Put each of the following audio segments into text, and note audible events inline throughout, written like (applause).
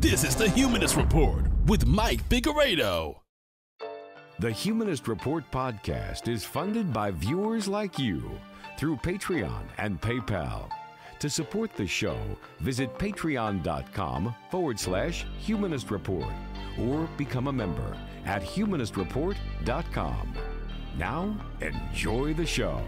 This is the Humanist Report with Mike Figueredo. The Humanist Report podcast is funded by viewers like you through Patreon and PayPal. To support the show, visit patreon.com forward slash humanist report or become a member at humanistreport.com. Now, enjoy the show.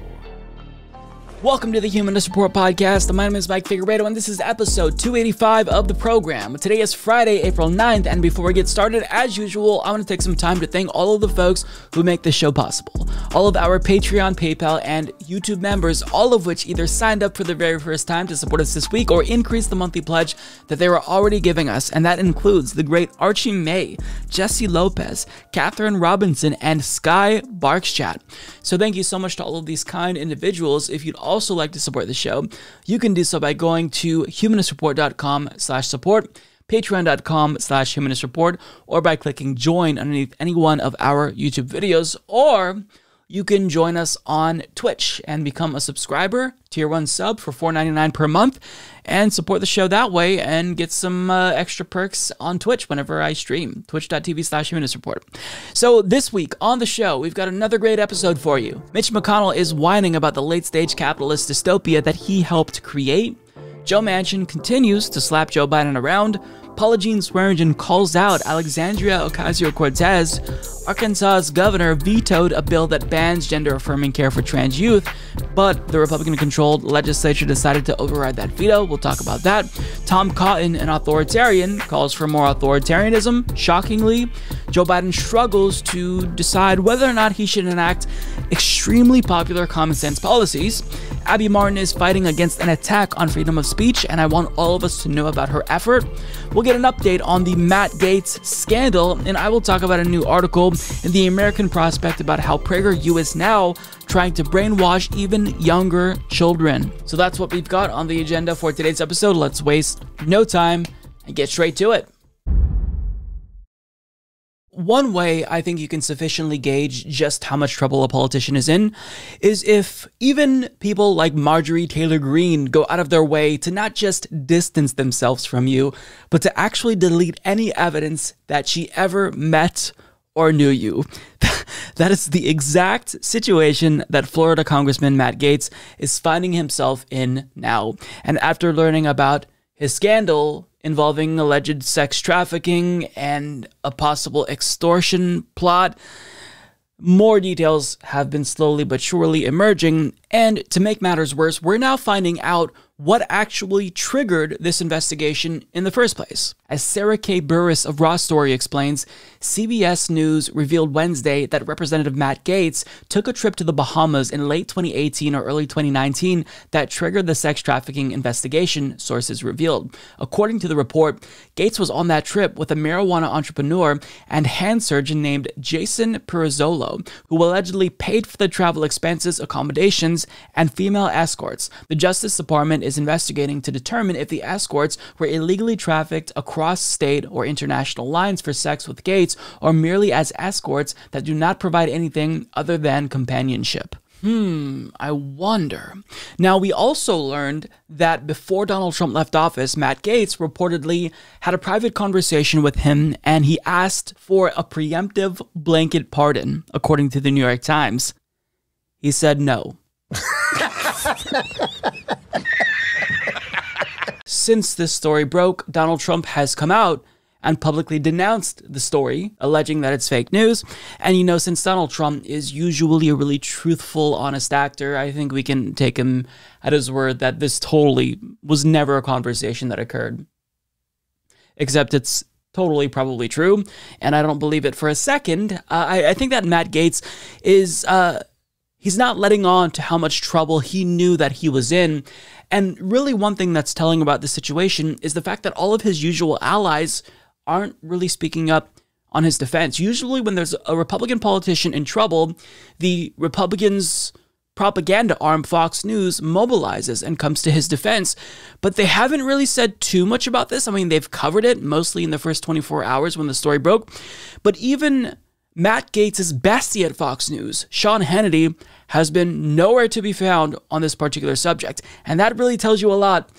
Welcome to the Humanist Report podcast. My name is Mike Figueredo, and this is episode 285 of the program. Today is Friday, April 9th, and before we get started, as usual, I want to take some time to thank all of the folks who make this show possible. All of our Patreon, PayPal, and YouTube members, all of which either signed up for the very first time to support us this week or increased the monthly pledge that they were already giving us, and that includes the great Archie May, Jesse Lopez, Catherine Robinson, and Sky Barkschat. So thank you so much to all of these kind individuals. If you'd also like to support the show, you can do so by going to humanistreport.com slash support patreon.com slash humanistreport or by clicking join underneath any one of our YouTube videos or you can join us on Twitch and become a subscriber, tier 1 sub for $4.99 per month, and support the show that way and get some uh, extra perks on Twitch whenever I stream. Twitch.tv slash Humanist Report. So this week on the show, we've got another great episode for you. Mitch McConnell is whining about the late stage capitalist dystopia that he helped create. Joe Manchin continues to slap Joe Biden around. Paula Jean Swearengin calls out Alexandria Ocasio Cortez. Arkansas's governor vetoed a bill that bans gender affirming care for trans youth, but the Republican controlled legislature decided to override that veto. We'll talk about that. Tom Cotton, an authoritarian, calls for more authoritarianism. Shockingly, Joe Biden struggles to decide whether or not he should enact extremely popular common sense policies. Abby Martin is fighting against an attack on freedom of speech, and I want all of us to know about her effort. We'll get an update on the Matt Gaetz scandal, and I will talk about a new article in the American Prospect about how PragerU is now trying to brainwash even younger children. So that's what we've got on the agenda for today's episode. Let's waste no time and get straight to it. One way I think you can sufficiently gauge just how much trouble a politician is in is if even people like Marjorie Taylor Greene go out of their way to not just distance themselves from you, but to actually delete any evidence that she ever met or knew you. (laughs) that is the exact situation that Florida Congressman Matt Gaetz is finding himself in now. And after learning about his scandal involving alleged sex trafficking and a possible extortion plot. More details have been slowly but surely emerging, and to make matters worse, we're now finding out what actually triggered this investigation in the first place. As Sarah K. Burris of Raw Story explains, CBS News revealed Wednesday that Representative Matt Gaetz took a trip to the Bahamas in late 2018 or early 2019 that triggered the sex trafficking investigation, sources revealed. According to the report, Gaetz was on that trip with a marijuana entrepreneur and hand surgeon named Jason Pirozzolo, who allegedly paid for the travel expenses, accommodations, and female escorts. The Justice Department is investigating to determine if the escorts were illegally trafficked across state or international lines for sex with Gaetz or merely as escorts that do not provide anything other than companionship. Hmm, I wonder. Now, we also learned that before Donald Trump left office, Matt Gaetz reportedly had a private conversation with him and he asked for a preemptive blanket pardon, according to the New York Times. He said no. Since this story broke, Donald Trump has come out and publicly denounced the story, alleging that it's fake news. And you know, since Donald Trump is usually a really truthful, honest actor, I think we can take him at his word that this totally was never a conversation that occurred. Except it's totally probably true, and I don't believe it for a second. Uh, I, I, think that Matt Gaetz is. Uh, he's not letting on to how much trouble he knew that he was in. And really, one thing that's telling about the situation is the fact that all of his usual allies aren't really speaking up on his defense. Usually, when there's a Republican politician in trouble, the Republicans' propaganda arm, Fox News, mobilizes and comes to his defense. But they haven't really said too much about this. I mean, they've covered it mostly in the first 24 hours when the story broke. But even Matt Gaetz' bestie at Fox News, Sean Hannity, has been nowhere to be found on this particular subject. And that really tells you a lot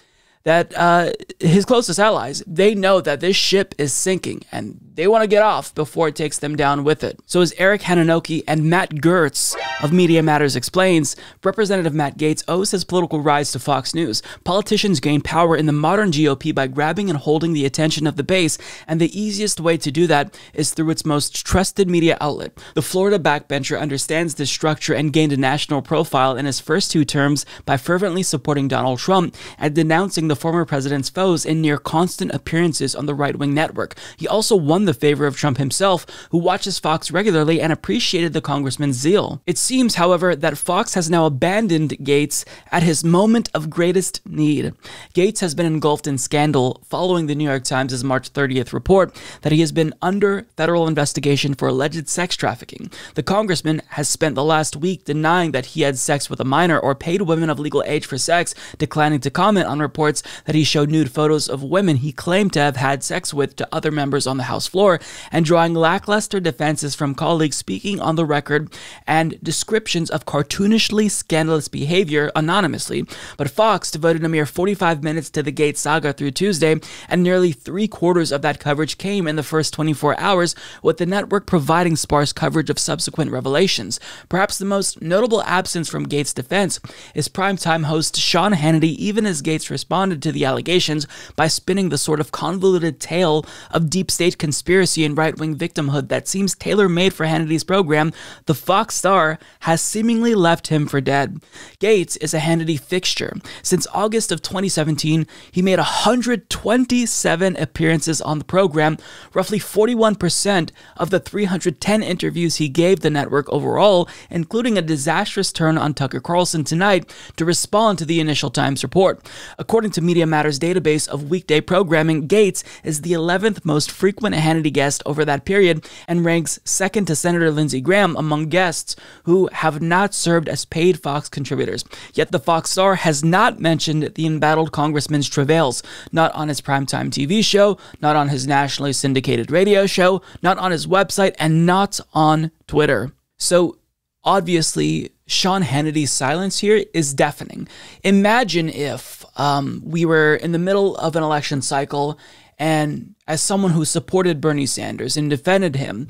that uh, his closest allies, they know that this ship is sinking and they want to get off before it takes them down with it. So, as Eric Hananoki and Matt Gertz of Media Matters explains, Representative Matt Gaetz owes his political rise to Fox News. Politicians gain power in the modern GOP by grabbing and holding the attention of the base, and the easiest way to do that is through its most trusted media outlet. The Florida backbencher understands this structure and gained a national profile in his first two terms by fervently supporting Donald Trump and denouncing the former president's foes in near constant appearances on the right wing network. He also won the favor of Trump himself, who watches Fox regularly and appreciated the congressman's zeal. It seems, however, that Fox has now abandoned Gaetz at his moment of greatest need. Gaetz has been engulfed in scandal following the New York Times' March 30th report that he has been under federal investigation for alleged sex trafficking. The congressman has spent the last week denying that he had sex with a minor or paid women of legal age for sex, declining to comment on reports that he showed nude photos of women he claimed to have had sex with to other members on the House floor, and drawing lackluster defenses from colleagues speaking on the record and descriptions of cartoonishly scandalous behavior anonymously. But Fox devoted a mere 45 minutes to the Gaetz saga through Tuesday, and nearly three quarters of that coverage came in the first 24 hours, with the network providing sparse coverage of subsequent revelations. Perhaps the most notable absence from Gaetz' defense is primetime host Sean Hannity, even as Gaetz responded to the allegations by spinning the sort of convoluted tale of deep state conspiracy and right wing victimhood that seems tailor made for Hannity's program. The Fox star has seemingly left him for dead. Gaetz is a Hannity fixture. Since August of 2017, he made 127 appearances on the program, roughly 41% of the 310 interviews he gave the network overall, including a disastrous turn on Tucker Carlson tonight to respond to the initial Times report. According to Media Matters database of weekday programming, Gaetz is the 11th most frequent Hannity guest over that period and ranks second to Senator Lindsey Graham among guests who have not served as paid Fox contributors. Yet the Fox star has not mentioned the embattled congressman's travails, not on his primetime TV show, not on his nationally syndicated radio show, not on his website, and not on Twitter. So obviously, Sean Hannity's silence here is deafening. Imagine if um, we were in the middle of an election cycle, and as someone who supported Bernie Sanders and defended him,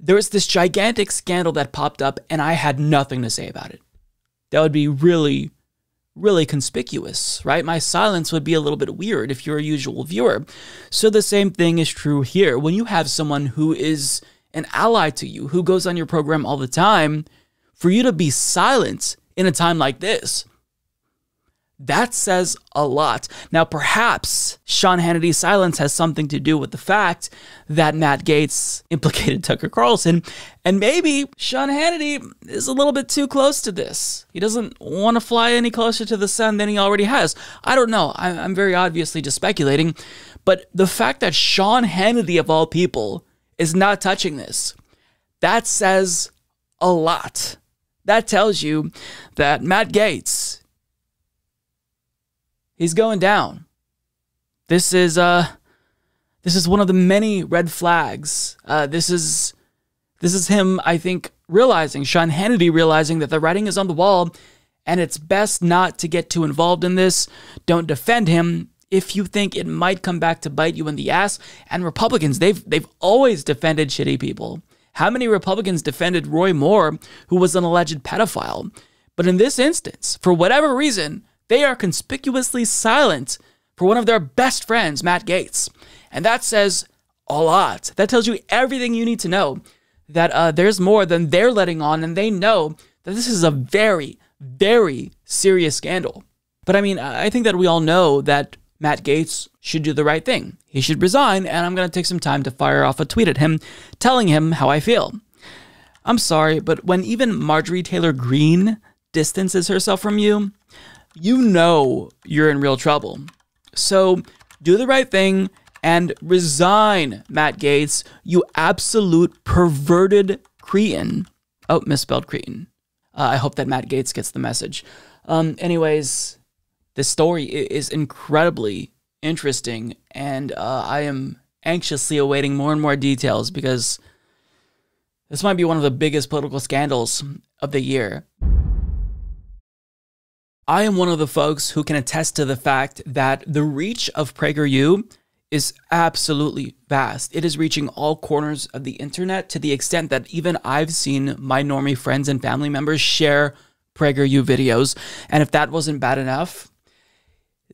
there was this gigantic scandal that popped up, and I had nothing to say about it. That would be really, really conspicuous, right? My silence would be a little bit weird if you're a usual viewer. So the same thing is true here. When you have someone who is an ally to you, who goes on your program all the time, for you to be silent in a time like this, that says a lot. Now, perhaps Sean Hannity's silence has something to do with the fact that Matt Gaetz (laughs) implicated Tucker Carlson, and maybe Sean Hannity is a little bit too close to this. He doesn't want to fly any closer to the sun than he already has. I don't know. I'm very obviously just speculating, but the fact that Sean Hannity, of all people, is not touching this, that says a lot. That tells you that Matt Gaetz, he's going down. This is uh this is one of the many red flags. Uh, this is this is him, I think, realizing, Sean Hannity realizing that the writing is on the wall and it's best not to get too involved in this. Don't defend him if you think it might come back to bite you in the ass. And Republicans, they've they've always defended shitty people. How many Republicans defended Roy Moore, who was an alleged pedophile? But in this instance, for whatever reason, they are conspicuously silent for one of their best friends, Matt Gaetz. And that says a lot. That tells you everything you need to know that uh, there's more than they're letting on, and they know that this is a very, very serious scandal. But I mean, I think that we all know that Matt Gaetz should do the right thing. He should resign, and I'm going to take some time to fire off a tweet at him telling him how I feel. I'm sorry, but when even Marjorie Taylor Greene distances herself from you, you know you're in real trouble. So do the right thing and resign, Matt Gaetz, you absolute perverted cretin. Oh, misspelled cretin. Uh, I hope that Matt Gaetz gets the message. Um, anyways, this story is incredibly interesting, and uh, I am anxiously awaiting more and more details because this might be one of the biggest political scandals of the year. I am one of the folks who can attest to the fact that the reach of PragerU is absolutely vast. It is reaching all corners of the internet to the extent that even I've seen my normie friends and family members share PragerU videos. And if that wasn't bad enough,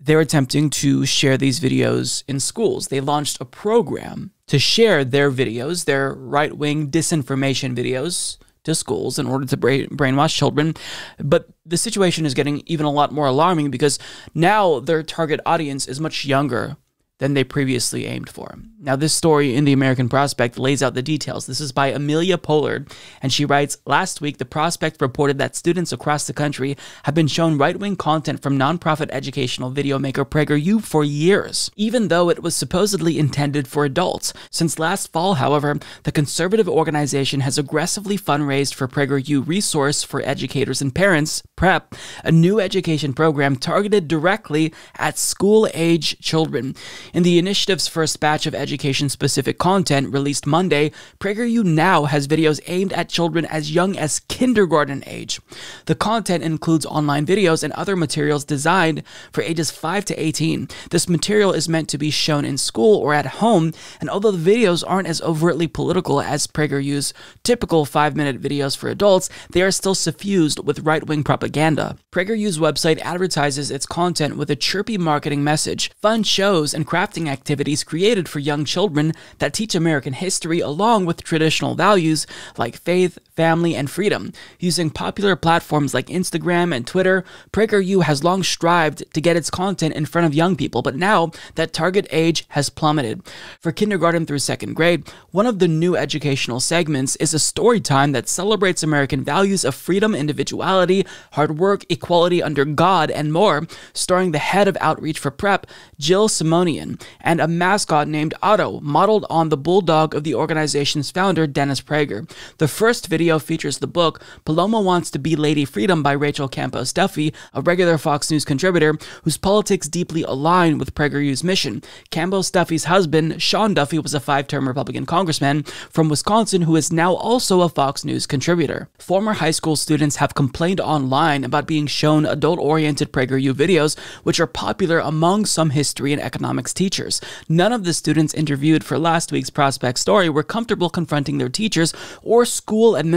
they're attempting to share these videos in schools. They launched a program to share their videos, their right wing disinformation videos, to schools in order to brainwash children. But the situation is getting even a lot more alarming because now their target audience is much younger than they previously aimed for. Now, this story in the American Prospect lays out the details. This is by Amelia Pollard, and she writes Last week, the Prospect reported that students across the country have been shown right wing content from nonprofit educational video maker PragerU for years, even though it was supposedly intended for adults. Since last fall, however, the conservative organization has aggressively fundraised for PragerU Resource for Educators and Parents, PrEP, a new education program targeted directly at school age children. In the initiative's first batch of education specific content released Monday, PragerU now has videos aimed at children as young as kindergarten age. The content includes online videos and other materials designed for ages 5 to 18. This material is meant to be shown in school or at home, and although the videos aren't as overtly political as PragerU's typical 5 minute videos for adults, they are still suffused with right wing propaganda. PragerU's website advertises its content with a chirpy marketing message, fun shows, and crafting activities created for young children that teach American history along with traditional values like faith, family, and freedom. Using popular platforms like Instagram and Twitter, PragerU has long strived to get its content in front of young people, but now that target age has plummeted. For kindergarten through second grade, one of the new educational segments is a story time that celebrates American values of freedom, individuality, hard work, equality under God, and more, starring the head of outreach for PrEP, Jill Simonian and a mascot named Otto, modeled on the bulldog of the organization's founder, Dennis Prager. The first video features the book Paloma Wants to Be Lady Freedom by Rachel Campos Duffy, a regular Fox News contributor whose politics deeply align with PragerU's mission. Campos Duffy's husband, Sean Duffy, was a five term Republican congressman from Wisconsin who is now also a Fox News contributor. Former high school students have complained online about being shown adult oriented PragerU videos, which are popular among some history and economics teachers. None of the students interviewed for last week's prospect story were comfortable confronting their teachers or school administrators,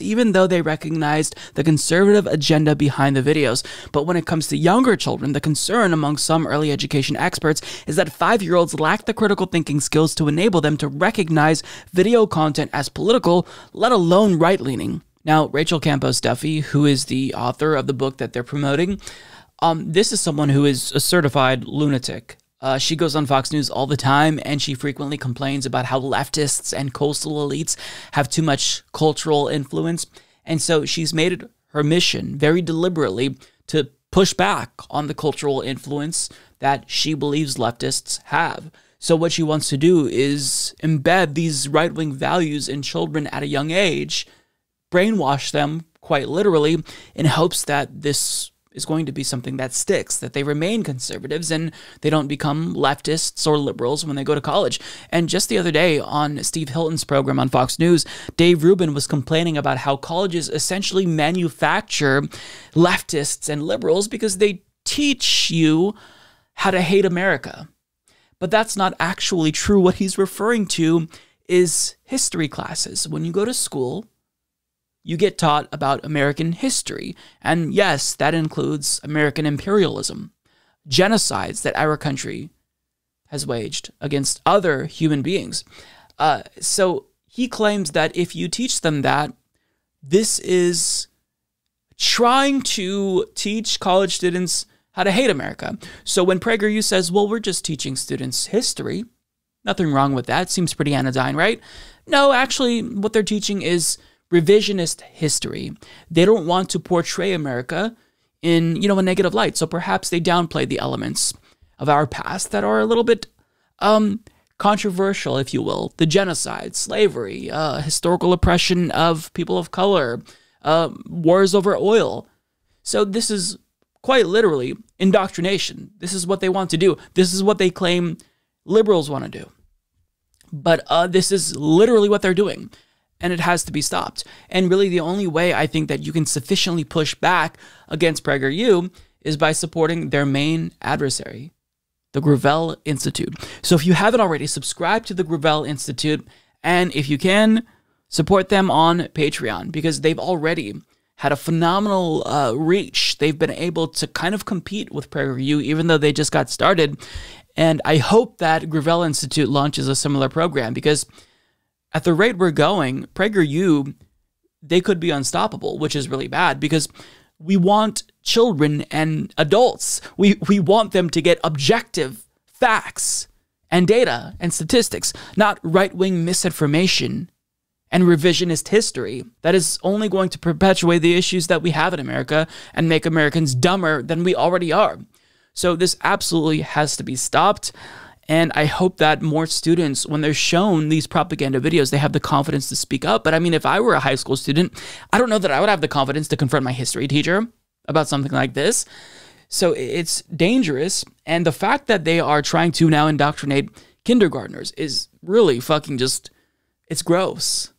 even though they recognized the conservative agenda behind the videos. But when it comes to younger children, the concern among some early education experts is that five year olds lack the critical thinking skills to enable them to recognize video content as political, let alone right leaning. Now, Rachel Campos Duffy, who is the author of the book that they're promoting, um, this is someone who is a certified lunatic. Uh, she goes on Fox News all the time and she frequently complains about how leftists and coastal elites have too much cultural influence. And so she's made it her mission very deliberately to push back on the cultural influence that she believes leftists have. So, what she wants to do is embed these right wing values in children at a young age, brainwash them quite literally, in hopes that this is going to be something that sticks, that they remain conservatives and they don't become leftists or liberals when they go to college. And just the other day on Steve Hilton's program on Fox News, Dave Rubin was complaining about how colleges essentially manufacture leftists and liberals because they teach you how to hate America. But that's not actually true. What he's referring to is history classes. When you go to school, you get taught about American history. And yes, that includes American imperialism, genocides that our country has waged against other human beings. Uh, so he claims that if you teach them that, this is trying to teach college students how to hate America. So when PragerU says, well, we're just teaching students history, nothing wrong with that. Seems pretty anodyne, right? No, actually, what they're teaching is revisionist history. They don't want to portray America in, you know, a negative light. So perhaps they downplay the elements of our past that are a little bit um, controversial, if you will. The genocide, slavery, uh, historical oppression of people of color, uh, wars over oil. So this is quite literally indoctrination. This is what they want to do. This is what they claim liberals want to do. But uh, this is literally what they're doing and it has to be stopped. And really, the only way I think that you can sufficiently push back against PragerU is by supporting their main adversary, the Gravel Institute. So if you haven't already, subscribe to the Gravel Institute, and if you can, support them on Patreon because they've already had a phenomenal uh, reach. They've been able to kind of compete with PragerU, even though they just got started. And I hope that Gravel Institute launches a similar program because at the rate we're going, PragerU, they could be unstoppable, which is really bad because we want children and adults. We, we want them to get objective facts and data and statistics, not right wing misinformation and revisionist history that is only going to perpetuate the issues that we have in America and make Americans dumber than we already are. So, this absolutely has to be stopped. And I hope that more students, when they're shown these propaganda videos, they have the confidence to speak up. But I mean, if I were a high school student, I don't know that I would have the confidence to confront my history teacher about something like this. So it's dangerous. And the fact that they are trying to now indoctrinate kindergartners is really fucking just, it's gross.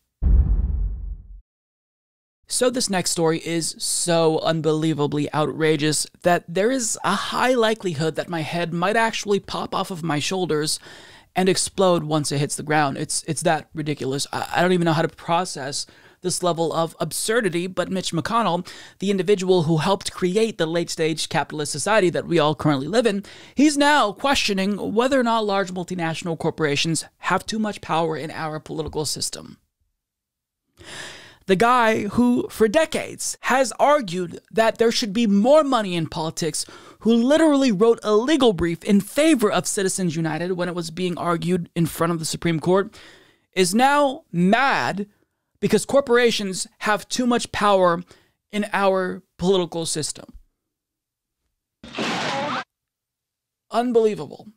So, this next story is so unbelievably outrageous that there is a high likelihood that my head might actually pop off of my shoulders and explode once it hits the ground. It's, it's that ridiculous. I, I don't even know how to process this level of absurdity, but Mitch McConnell, the individual who helped create the late stage capitalist society that we all currently live in, he's now questioning whether or not large multinational corporations have too much power in our political system the guy who, for decades, has argued that there should be more money in politics, who literally wrote a legal brief in favor of Citizens United when it was being argued in front of the Supreme Court, is now mad because corporations have too much power in our political system. Unbelievable.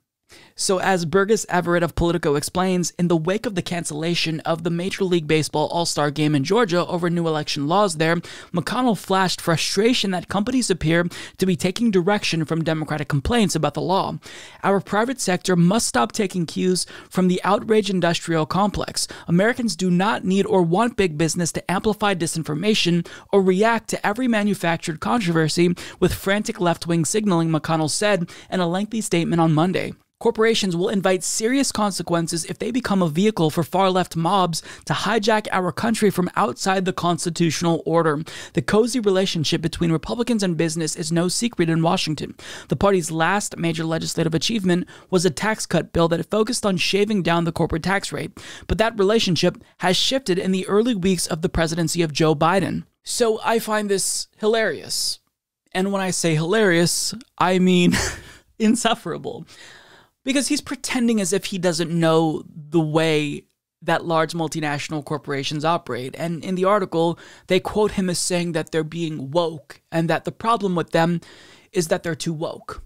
So, as Burgess Everett of Politico explains, in the wake of the cancellation of the Major League Baseball All Star game in Georgia over new election laws there, McConnell flashed frustration that companies appear to be taking direction from Democratic complaints about the law. Our private sector must stop taking cues from the outrage industrial complex. Americans do not need or want big business to amplify disinformation or react to every manufactured controversy with frantic left wing signaling, McConnell said in a lengthy statement on Monday. Corporations will invite serious consequences if they become a vehicle for far left mobs to hijack our country from outside the constitutional order. The cozy relationship between Republicans and business is no secret in Washington. The party's last major legislative achievement was a tax cut bill that focused on shaving down the corporate tax rate. But that relationship has shifted in the early weeks of the presidency of Joe Biden. So I find this hilarious. And when I say hilarious, I mean (laughs) insufferable because he's pretending as if he doesn't know the way that large multinational corporations operate. And in the article, they quote him as saying that they're being woke and that the problem with them is that they're too woke.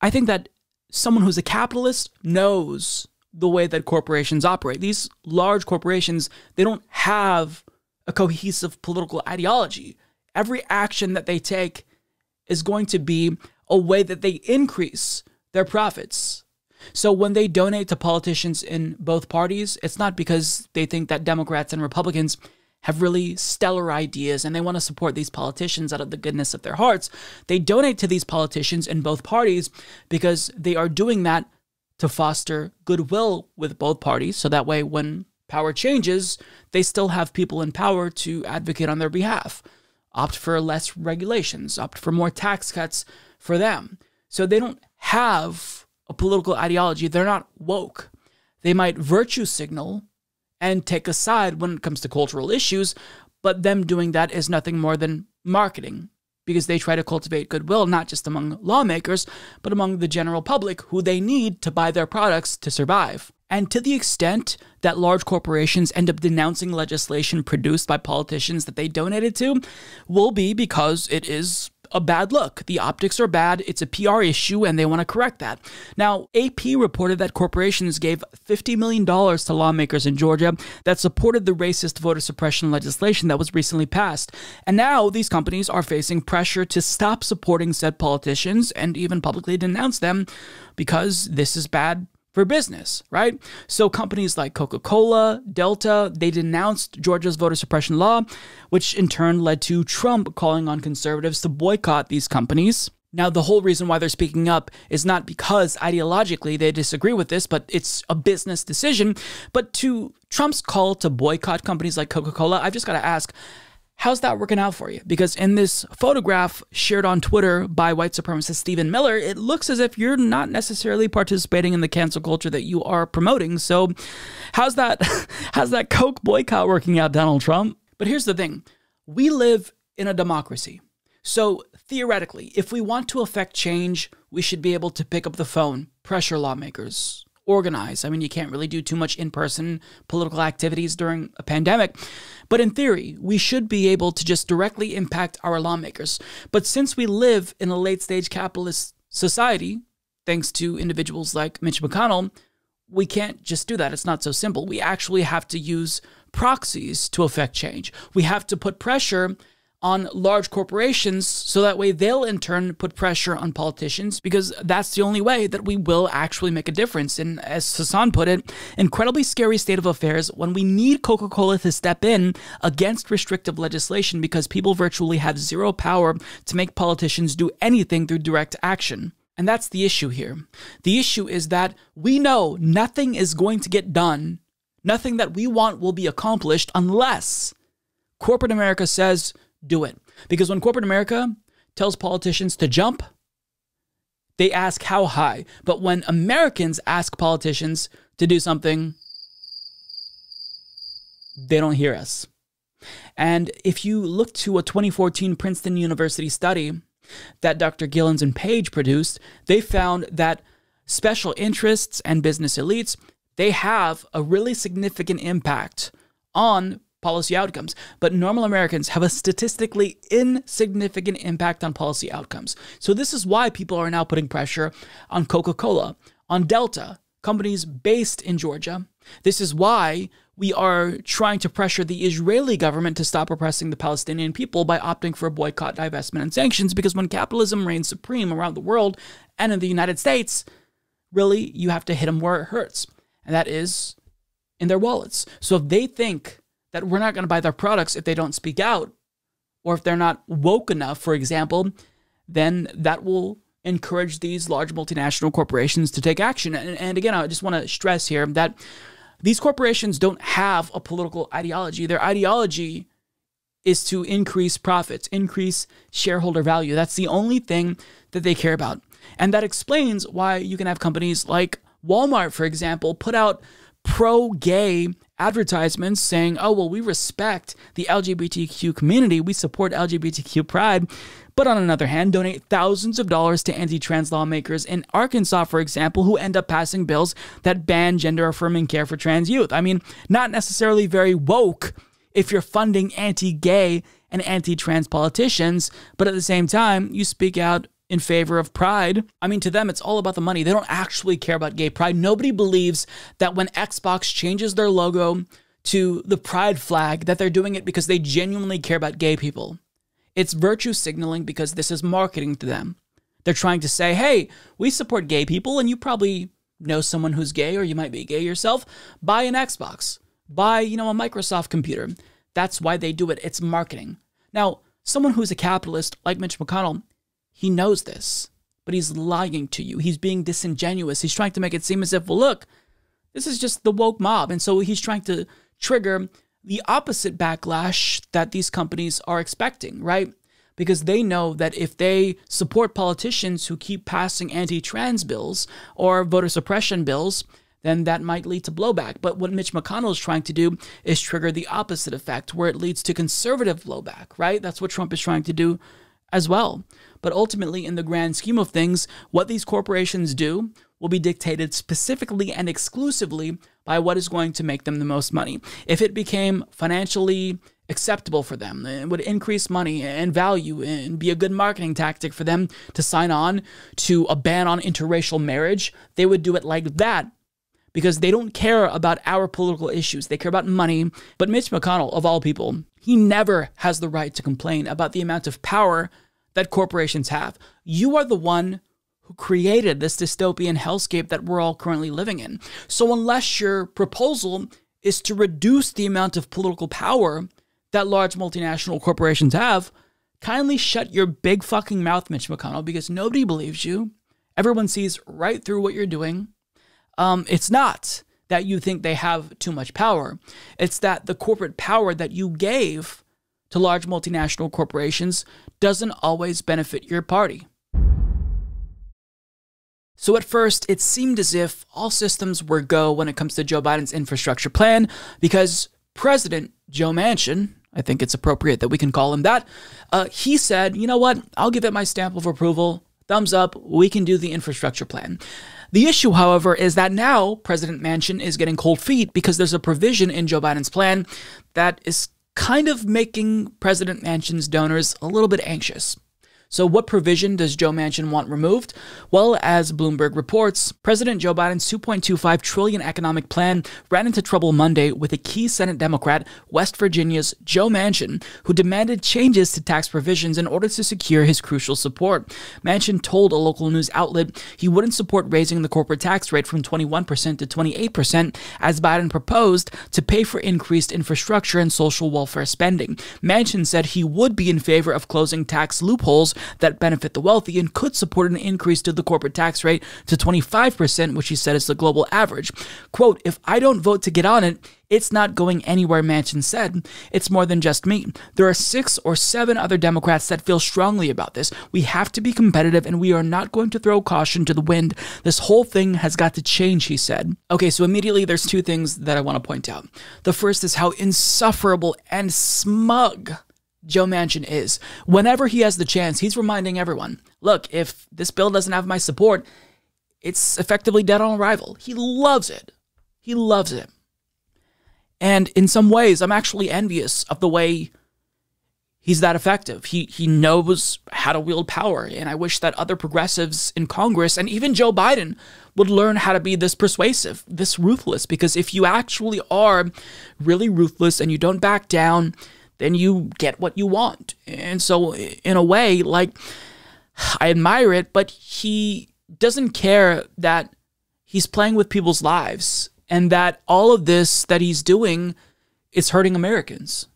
I think that someone who's a capitalist knows the way that corporations operate. These large corporations, they don't have a cohesive political ideology. Every action that they take is going to be a way that they increase their profits. So when they donate to politicians in both parties, it's not because they think that Democrats and Republicans have really stellar ideas and they want to support these politicians out of the goodness of their hearts. They donate to these politicians in both parties because they are doing that to foster goodwill with both parties. So that way, when power changes, they still have people in power to advocate on their behalf, opt for less regulations, opt for more tax cuts for them. So they don't have a political ideology. They're not woke. They might virtue signal and take a side when it comes to cultural issues, but them doing that is nothing more than marketing because they try to cultivate goodwill not just among lawmakers, but among the general public who they need to buy their products to survive. And to the extent that large corporations end up denouncing legislation produced by politicians that they donated to, will be because it is a bad look. The optics are bad. It's a PR issue, and they want to correct that. Now, AP reported that corporations gave $50 million to lawmakers in Georgia that supported the racist voter suppression legislation that was recently passed. And now these companies are facing pressure to stop supporting said politicians and even publicly denounce them because this is bad for business, right? So companies like Coca-Cola, Delta, they denounced Georgia's voter suppression law, which in turn led to Trump calling on conservatives to boycott these companies. Now, the whole reason why they're speaking up is not because ideologically they disagree with this, but it's a business decision. But to Trump's call to boycott companies like Coca Cola, I've just got to ask, how's that working out for you? Because in this photograph shared on Twitter by white supremacist Stephen Miller, it looks as if you're not necessarily participating in the cancel culture that you are promoting. So, how's that (laughs) how's that Coke boycott working out, Donald Trump? But here's the thing. We live in a democracy. So, theoretically, if we want to affect change, we should be able to pick up the phone, pressure lawmakers, organize. I mean, you can't really do too much in person political activities during a pandemic. But in theory, we should be able to just directly impact our lawmakers. But since we live in a late stage capitalist society, thanks to individuals like Mitch McConnell, we can't just do that. It's not so simple. We actually have to use proxies to affect change. We have to put pressure on large corporations so that way they'll in turn put pressure on politicians because that's the only way that we will actually make a difference. And as Hassan put it, incredibly scary state of affairs when we need Coca Cola to step in against restrictive legislation because people virtually have zero power to make politicians do anything through direct action. And that's the issue here. The issue is that we know nothing is going to get done, nothing that we want will be accomplished unless corporate America says, do it. Because when corporate America tells politicians to jump, they ask how high. But when Americans ask politicians to do something, they don't hear us. And if you look to a 2014 Princeton University study that Dr. Gilens and Page produced, they found that special interests and business elites, they have a really significant impact on policy outcomes. But normal Americans have a statistically insignificant impact on policy outcomes. So this is why people are now putting pressure on Coca Cola, on Delta, companies based in Georgia. This is why we are trying to pressure the Israeli government to stop oppressing the Palestinian people by opting for a boycott, divestment, and sanctions. Because when capitalism reigns supreme around the world and in the United States, really, you have to hit them where it hurts. And that is in their wallets. So if they think that we're not going to buy their products if they don't speak out or if they're not woke enough, for example, then that will encourage these large multinational corporations to take action. And, and again, I just want to stress here that these corporations don't have a political ideology. Their ideology is to increase profits, increase shareholder value. That's the only thing that they care about. And that explains why you can have companies like Walmart, for example, put out pro gay advertisements saying, oh, well, we respect the LGBTQ community, we support LGBTQ pride, but on another hand, donate thousands of dollars to anti trans lawmakers in Arkansas, for example, who end up passing bills that ban gender affirming care for trans youth. I mean, not necessarily very woke if you're funding anti gay and anti trans politicians, but at the same time, you speak out in favor of pride. I mean, to them, it's all about the money. They don't actually care about gay pride. Nobody believes that when Xbox changes their logo to the pride flag, that they're doing it because they genuinely care about gay people. It's virtue signaling because this is marketing to them. They're trying to say, hey, we support gay people, and you probably know someone who's gay, or you might be gay yourself. Buy an Xbox, buy, you know, a Microsoft computer. That's why they do it. It's marketing. Now, someone who's a capitalist like Mitch McConnell, he knows this, but he's lying to you. He's being disingenuous. He's trying to make it seem as if, well, look, this is just the woke mob. And so he's trying to trigger the opposite backlash that these companies are expecting, right? Because they know that if they support politicians who keep passing anti trans bills or voter suppression bills, then that might lead to blowback. But what Mitch McConnell is trying to do is trigger the opposite effect, where it leads to conservative blowback, right? That's what Trump is trying to do as well. But ultimately, in the grand scheme of things, what these corporations do will be dictated specifically and exclusively by what is going to make them the most money. If it became financially acceptable for them, it would increase money and value and be a good marketing tactic for them to sign on to a ban on interracial marriage, they would do it like that because they don't care about our political issues. They care about money. But Mitch McConnell, of all people, he never has the right to complain about the amount of power that corporations have. You are the one who created this dystopian hellscape that we're all currently living in. So, unless your proposal is to reduce the amount of political power that large multinational corporations have, kindly shut your big fucking mouth, Mitch McConnell, because nobody believes you. Everyone sees right through what you're doing. Um, it's not that you think they have too much power, it's that the corporate power that you gave to large multinational corporations doesn't always benefit your party. So at first, it seemed as if all systems were go when it comes to Joe Biden's infrastructure plan because President Joe Manchin, I think it's appropriate that we can call him that, uh, he said, you know what, I'll give it my stamp of approval, thumbs up, we can do the infrastructure plan. The issue, however, is that now President Manchin is getting cold feet because there's a provision in Joe Biden's plan that is kind of making President Manchin's donors a little bit anxious. So, what provision does Joe Manchin want removed? Well, as Bloomberg reports, President Joe Biden's 2.25 trillion economic plan ran into trouble Monday with a key Senate Democrat, West Virginia's Joe Manchin, who demanded changes to tax provisions in order to secure his crucial support. Manchin told a local news outlet he wouldn't support raising the corporate tax rate from 21% to 28%, as Biden proposed to pay for increased infrastructure and social welfare spending. Manchin said he would be in favor of closing tax loopholes that benefit the wealthy and could support an increase to the corporate tax rate to 25%, which he said is the global average. Quote, if I don't vote to get on it, it's not going anywhere, Manchin said. It's more than just me. There are six or seven other Democrats that feel strongly about this. We have to be competitive and we are not going to throw caution to the wind. This whole thing has got to change, he said. Okay, so immediately there's two things that I want to point out. The first is how insufferable and smug Joe Manchin is. Whenever he has the chance, he's reminding everyone look, if this bill doesn't have my support, it's effectively dead on arrival. He loves it. He loves it. And in some ways, I'm actually envious of the way he's that effective. He he knows how to wield power, and I wish that other progressives in Congress and even Joe Biden would learn how to be this persuasive, this ruthless because if you actually are really ruthless and you don't back down, then you get what you want. And so, in a way, like, I admire it, but he doesn't care that he's playing with people's lives and that all of this that he's doing is hurting Americans.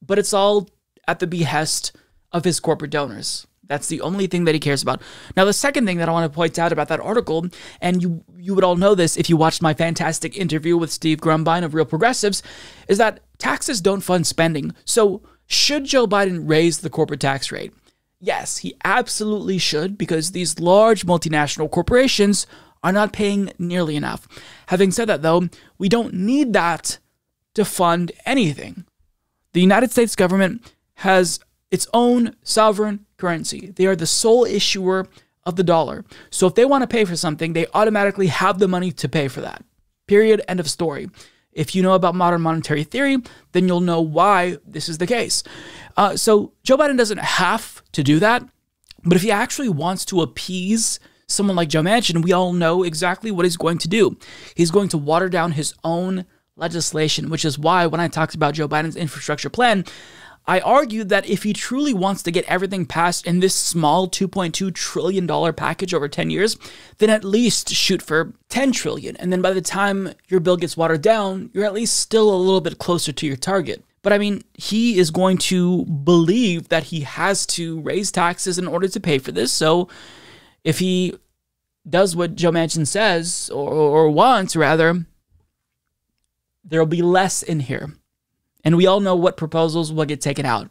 But it's all at the behest of his corporate donors. That's the only thing that he cares about. Now, the second thing that I want to point out about that article, and you you would all know this if you watched my fantastic interview with Steve Grumbine of Real Progressives, is that taxes don't fund spending. So, should Joe Biden raise the corporate tax rate? Yes, he absolutely should because these large multinational corporations are not paying nearly enough. Having said that, though, we don't need that to fund anything. The United States government has its own sovereign currency. They are the sole issuer of the dollar. So if they want to pay for something, they automatically have the money to pay for that. Period. End of story. If you know about modern monetary theory, then you'll know why this is the case. Uh, so Joe Biden doesn't have to do that, but if he actually wants to appease someone like Joe Manchin, we all know exactly what he's going to do. He's going to water down his own legislation, which is why when I talked about Joe Biden's infrastructure plan, I argued that if he truly wants to get everything passed in this small $2.2 trillion package over 10 years, then at least shoot for 10 trillion. And then by the time your bill gets watered down, you're at least still a little bit closer to your target. But I mean, he is going to believe that he has to raise taxes in order to pay for this. So if he does what Joe Manchin says, or, or wants rather, there'll be less in here. And we all know what proposals will get taken out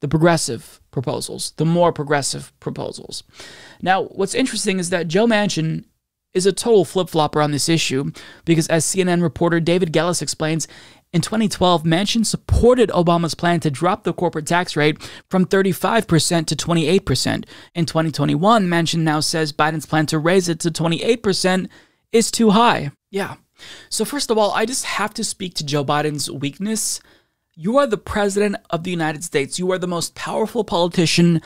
the progressive proposals, the more progressive proposals. Now, what's interesting is that Joe Manchin is a total flip flopper on this issue because, as CNN reporter David Gelles explains, in 2012, Manchin supported Obama's plan to drop the corporate tax rate from 35% to 28%. In 2021, Manchin now says Biden's plan to raise it to 28% is too high. Yeah, so, first of all, I just have to speak to Joe Biden's weakness. You are the president of the United States, you are the most powerful politician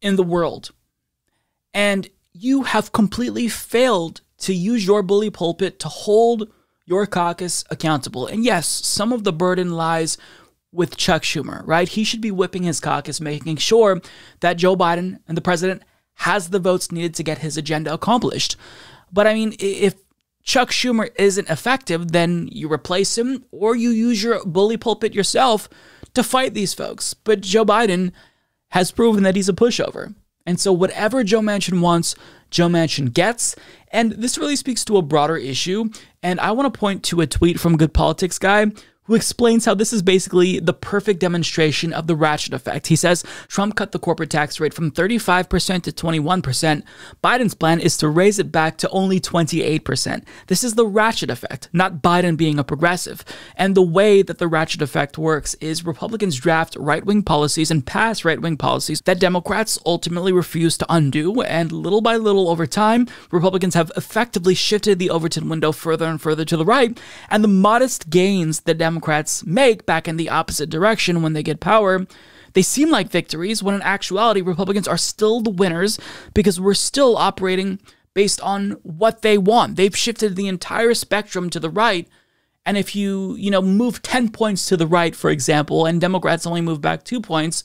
in the world. And you have completely failed to use your bully pulpit to hold your caucus accountable. And yes, some of the burden lies with Chuck Schumer, right? He should be whipping his caucus, making sure that Joe Biden and the president has the votes needed to get his agenda accomplished. But I mean, if Chuck Schumer isn't effective, then you replace him or you use your bully pulpit yourself to fight these folks. But Joe Biden has proven that he's a pushover. And so, whatever Joe Manchin wants, Joe Manchin gets. And this really speaks to a broader issue. And I want to point to a tweet from Good Politics Guy who explains how this is basically the perfect demonstration of the ratchet effect. He says Trump cut the corporate tax rate from 35% to 21%. Biden's plan is to raise it back to only 28%. This is the ratchet effect, not Biden being a progressive. And the way that the ratchet effect works is Republicans draft right wing policies and pass right wing policies that Democrats ultimately refuse to undo. And little by little over time, Republicans have effectively shifted the Overton window further and further to the right. And the modest gains that Democrats Democrats make back in the opposite direction when they get power, they seem like victories when in actuality Republicans are still the winners because we're still operating based on what they want. They've shifted the entire spectrum to the right. And if you, you know, move 10 points to the right, for example, and Democrats only move back 2 points,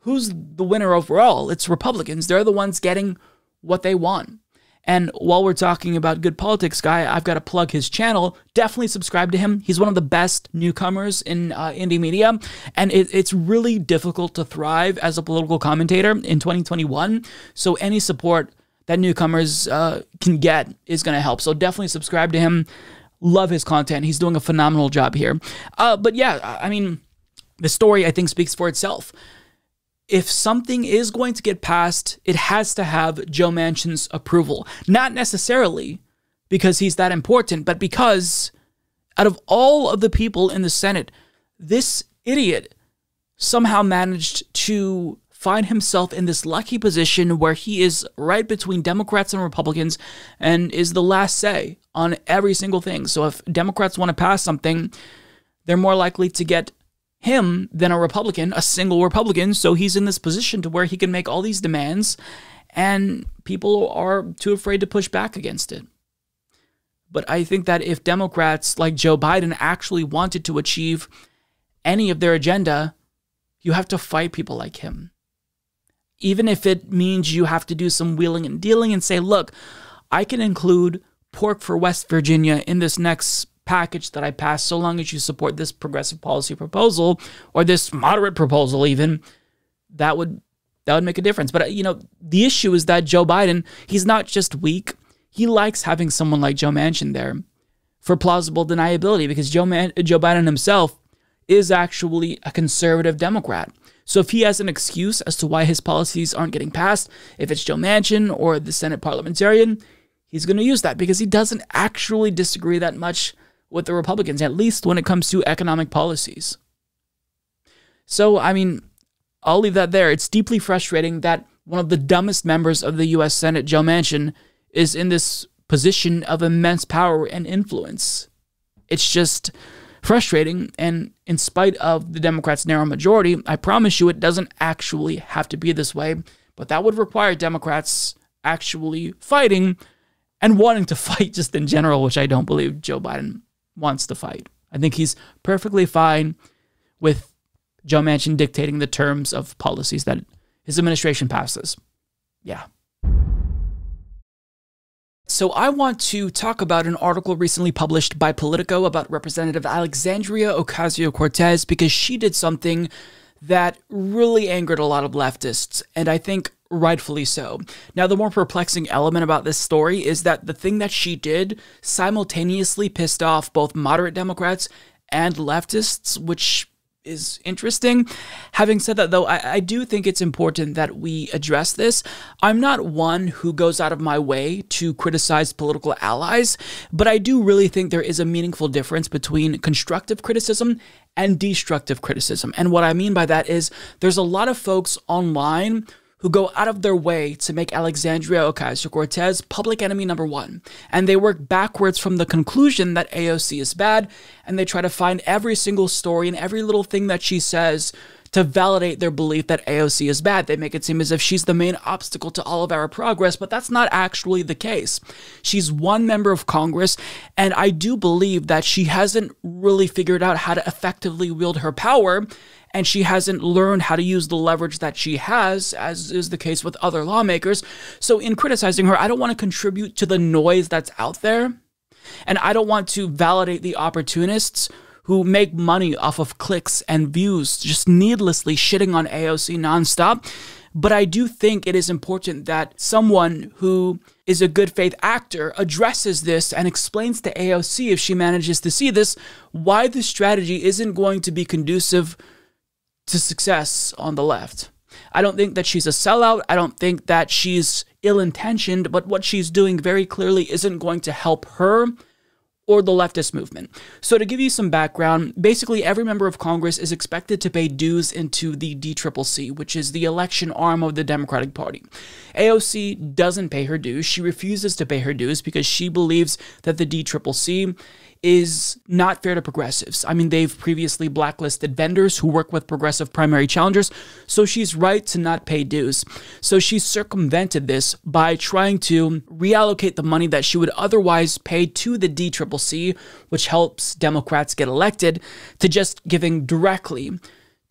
who's the winner overall? It's Republicans. They're the ones getting what they want. And while we're talking about Good Politics Guy, I've got to plug his channel. Definitely subscribe to him. He's one of the best newcomers in uh, indie media, and it, it's really difficult to thrive as a political commentator in 2021. So any support that newcomers uh, can get is going to help. So definitely subscribe to him. Love his content. He's doing a phenomenal job here. Uh, but yeah, I mean, the story I think speaks for itself if something is going to get passed, it has to have Joe Manchin's approval. Not necessarily because he's that important, but because out of all of the people in the Senate, this idiot somehow managed to find himself in this lucky position where he is right between Democrats and Republicans and is the last say on every single thing. So if Democrats want to pass something, they're more likely to get him than a Republican, a single Republican. So he's in this position to where he can make all these demands and people are too afraid to push back against it. But I think that if Democrats like Joe Biden actually wanted to achieve any of their agenda, you have to fight people like him. Even if it means you have to do some wheeling and dealing and say, look, I can include pork for West Virginia in this next package that I pass, so long as you support this progressive policy proposal or this moderate proposal, even that would that would make a difference. But uh, you know, the issue is that Joe Biden, he's not just weak; he likes having someone like Joe Manchin there for plausible deniability because Joe Man- Joe Biden himself is actually a conservative Democrat. So if he has an excuse as to why his policies aren't getting passed, if it's Joe Manchin or the Senate parliamentarian, he's going to use that because he doesn't actually disagree that much with the Republicans, at least when it comes to economic policies. So, I mean, I'll leave that there. It's deeply frustrating that one of the dumbest members of the US Senate, Joe Manchin, is in this position of immense power and influence. It's just frustrating. And in spite of the Democrats' narrow majority, I promise you it doesn't actually have to be this way. But that would require Democrats actually fighting and wanting to (laughs) fight just in general, which I don't believe Joe Biden wants to fight. I think he's perfectly fine with Joe Manchin dictating the terms of policies that his administration passes. Yeah. So, I want to talk about an article recently published by Politico about Representative Alexandria Ocasio Cortez because she did something that really angered a lot of leftists, and I think rightfully so. Now, the more perplexing element about this story is that the thing that she did simultaneously pissed off both moderate Democrats and leftists, which is interesting. Having said that, though, I, I, do think it's important that we address this. I'm not one who goes out of my way to criticize political allies, but I do really think there is a meaningful difference between constructive criticism and destructive criticism. And what I mean by that is there's a lot of folks online who go out of their way to make Alexandria Ocasio Cortez public enemy number one. And they work backwards from the conclusion that AOC is bad, and they try to find every single story and every little thing that she says to validate their belief that AOC is bad. They make it seem as if she's the main obstacle to all of our progress, but that's not actually the case. She's one member of Congress, and I do believe that she hasn't really figured out how to effectively wield her power and she hasn't learned how to use the leverage that she has, as is the case with other lawmakers. So, in criticizing her, I don't want to contribute to the noise that's out there. And I don't want to validate the opportunists who make money off of clicks and views, just needlessly shitting on AOC nonstop. But I do think it is important that someone who is a good faith actor addresses this and explains to AOC, if she manages to see this, why the strategy isn't going to be conducive to success on the left. I don't think that she's a sellout. I don't think that she's ill intentioned, but what she's doing very clearly isn't going to help her or the leftist movement. So, to give you some background, basically every member of Congress is expected to pay dues into the DCCC, which is the election arm of the Democratic Party. AOC doesn't pay her dues. She refuses to pay her dues because she believes that the DCCC is not fair to progressives. I mean, they've previously blacklisted vendors who work with progressive primary challengers, so she's right to not pay dues. So she circumvented this by trying to reallocate the money that she would otherwise pay to the DCCC, which helps Democrats get elected, to just giving directly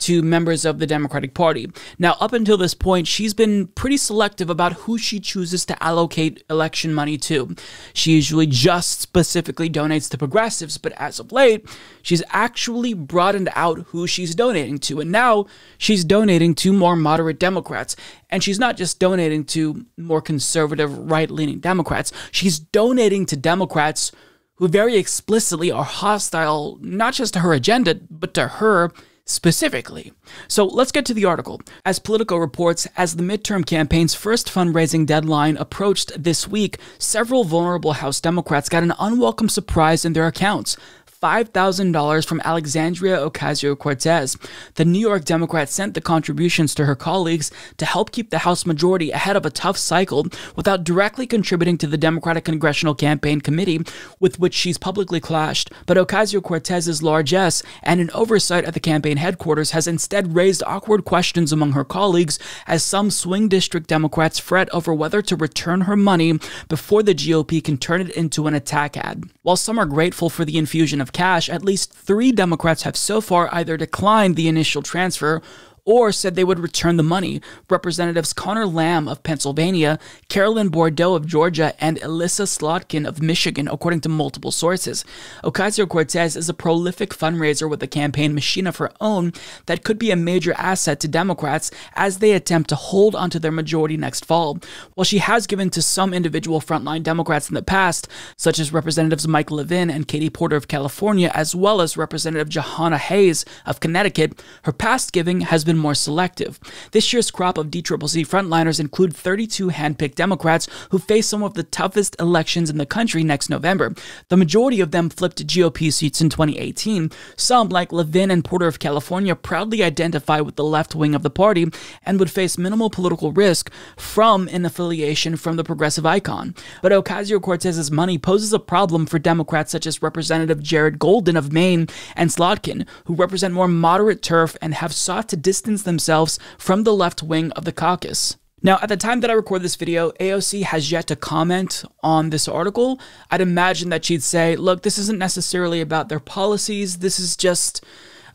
to members of the Democratic Party. Now, up until this point, she's been pretty selective about who she chooses to allocate election money to. She usually just specifically donates to progressives, but as of late, she's actually broadened out who she's donating to. And now she's donating to more moderate Democrats. And she's not just donating to more conservative, right leaning Democrats, she's donating to Democrats who very explicitly are hostile not just to her agenda, but to her specifically. So let's get to the article. As Politico reports, as the midterm campaign's first fundraising deadline approached this week, several vulnerable House Democrats got an unwelcome surprise in their accounts. $5,000 from Alexandria Ocasio Cortez. The New York Democrat sent the contributions to her colleagues to help keep the House majority ahead of a tough cycle without directly contributing to the Democratic Congressional Campaign Committee, with which she's publicly clashed. But Ocasio Cortez's largesse and an oversight at the campaign headquarters has instead raised awkward questions among her colleagues as some swing district Democrats fret over whether to return her money before the GOP can turn it into an attack ad. While some are grateful for the infusion of cash, at least three Democrats have so far either declined the initial transfer or said they would return the money. Representatives Conor Lamb of Pennsylvania, Carolyn Bourdeaux of Georgia, and Elissa Slotkin of Michigan, according to multiple sources. Ocasio Cortez is a prolific fundraiser with a campaign machine of her own that could be a major asset to Democrats as they attempt to hold onto their majority next fall. While she has given to some individual frontline Democrats in the past, such as Representatives Mike Levin and Katie Porter of California, as well as Representative Jahana Hayes of Connecticut, her past giving has been been more selective. This year's crop of DCCC frontliners include 32 handpicked Democrats who face some of the toughest elections in the country next November. The majority of them flipped GOP seats in 2018. Some, like Levin and Porter of California, proudly identify with the left wing of the party and would face minimal political risk from an affiliation from the progressive icon. But Ocasio Cortez's money poses a problem for Democrats such as Representative Jared Golden of Maine and Slotkin, who represent more moderate turf and have sought to distance distance themselves from the left wing of the caucus. Now, at the time that I record this video, AOC has yet to comment on this article. I'd imagine that she'd say, look, this isn't necessarily about their policies. This is just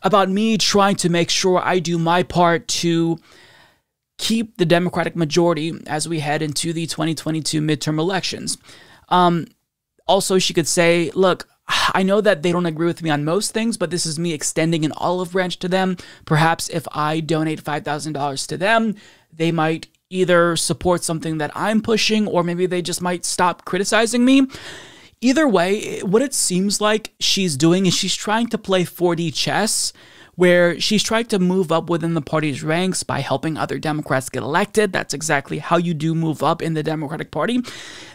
about me trying to make sure I do my part to keep the Democratic majority as we head into the 2022 midterm elections. Um, also, she could say, look, I know that they don't agree with me on most things, but this is me extending an olive branch to them. Perhaps if I donate $5,000 to them, they might either support something that I'm pushing or maybe they just might stop criticizing me. Either way, what it seems like she's doing is she's trying to play 4D chess where she's tried to move up within the party's ranks by helping other Democrats get elected. That's exactly how you do move up in the Democratic Party.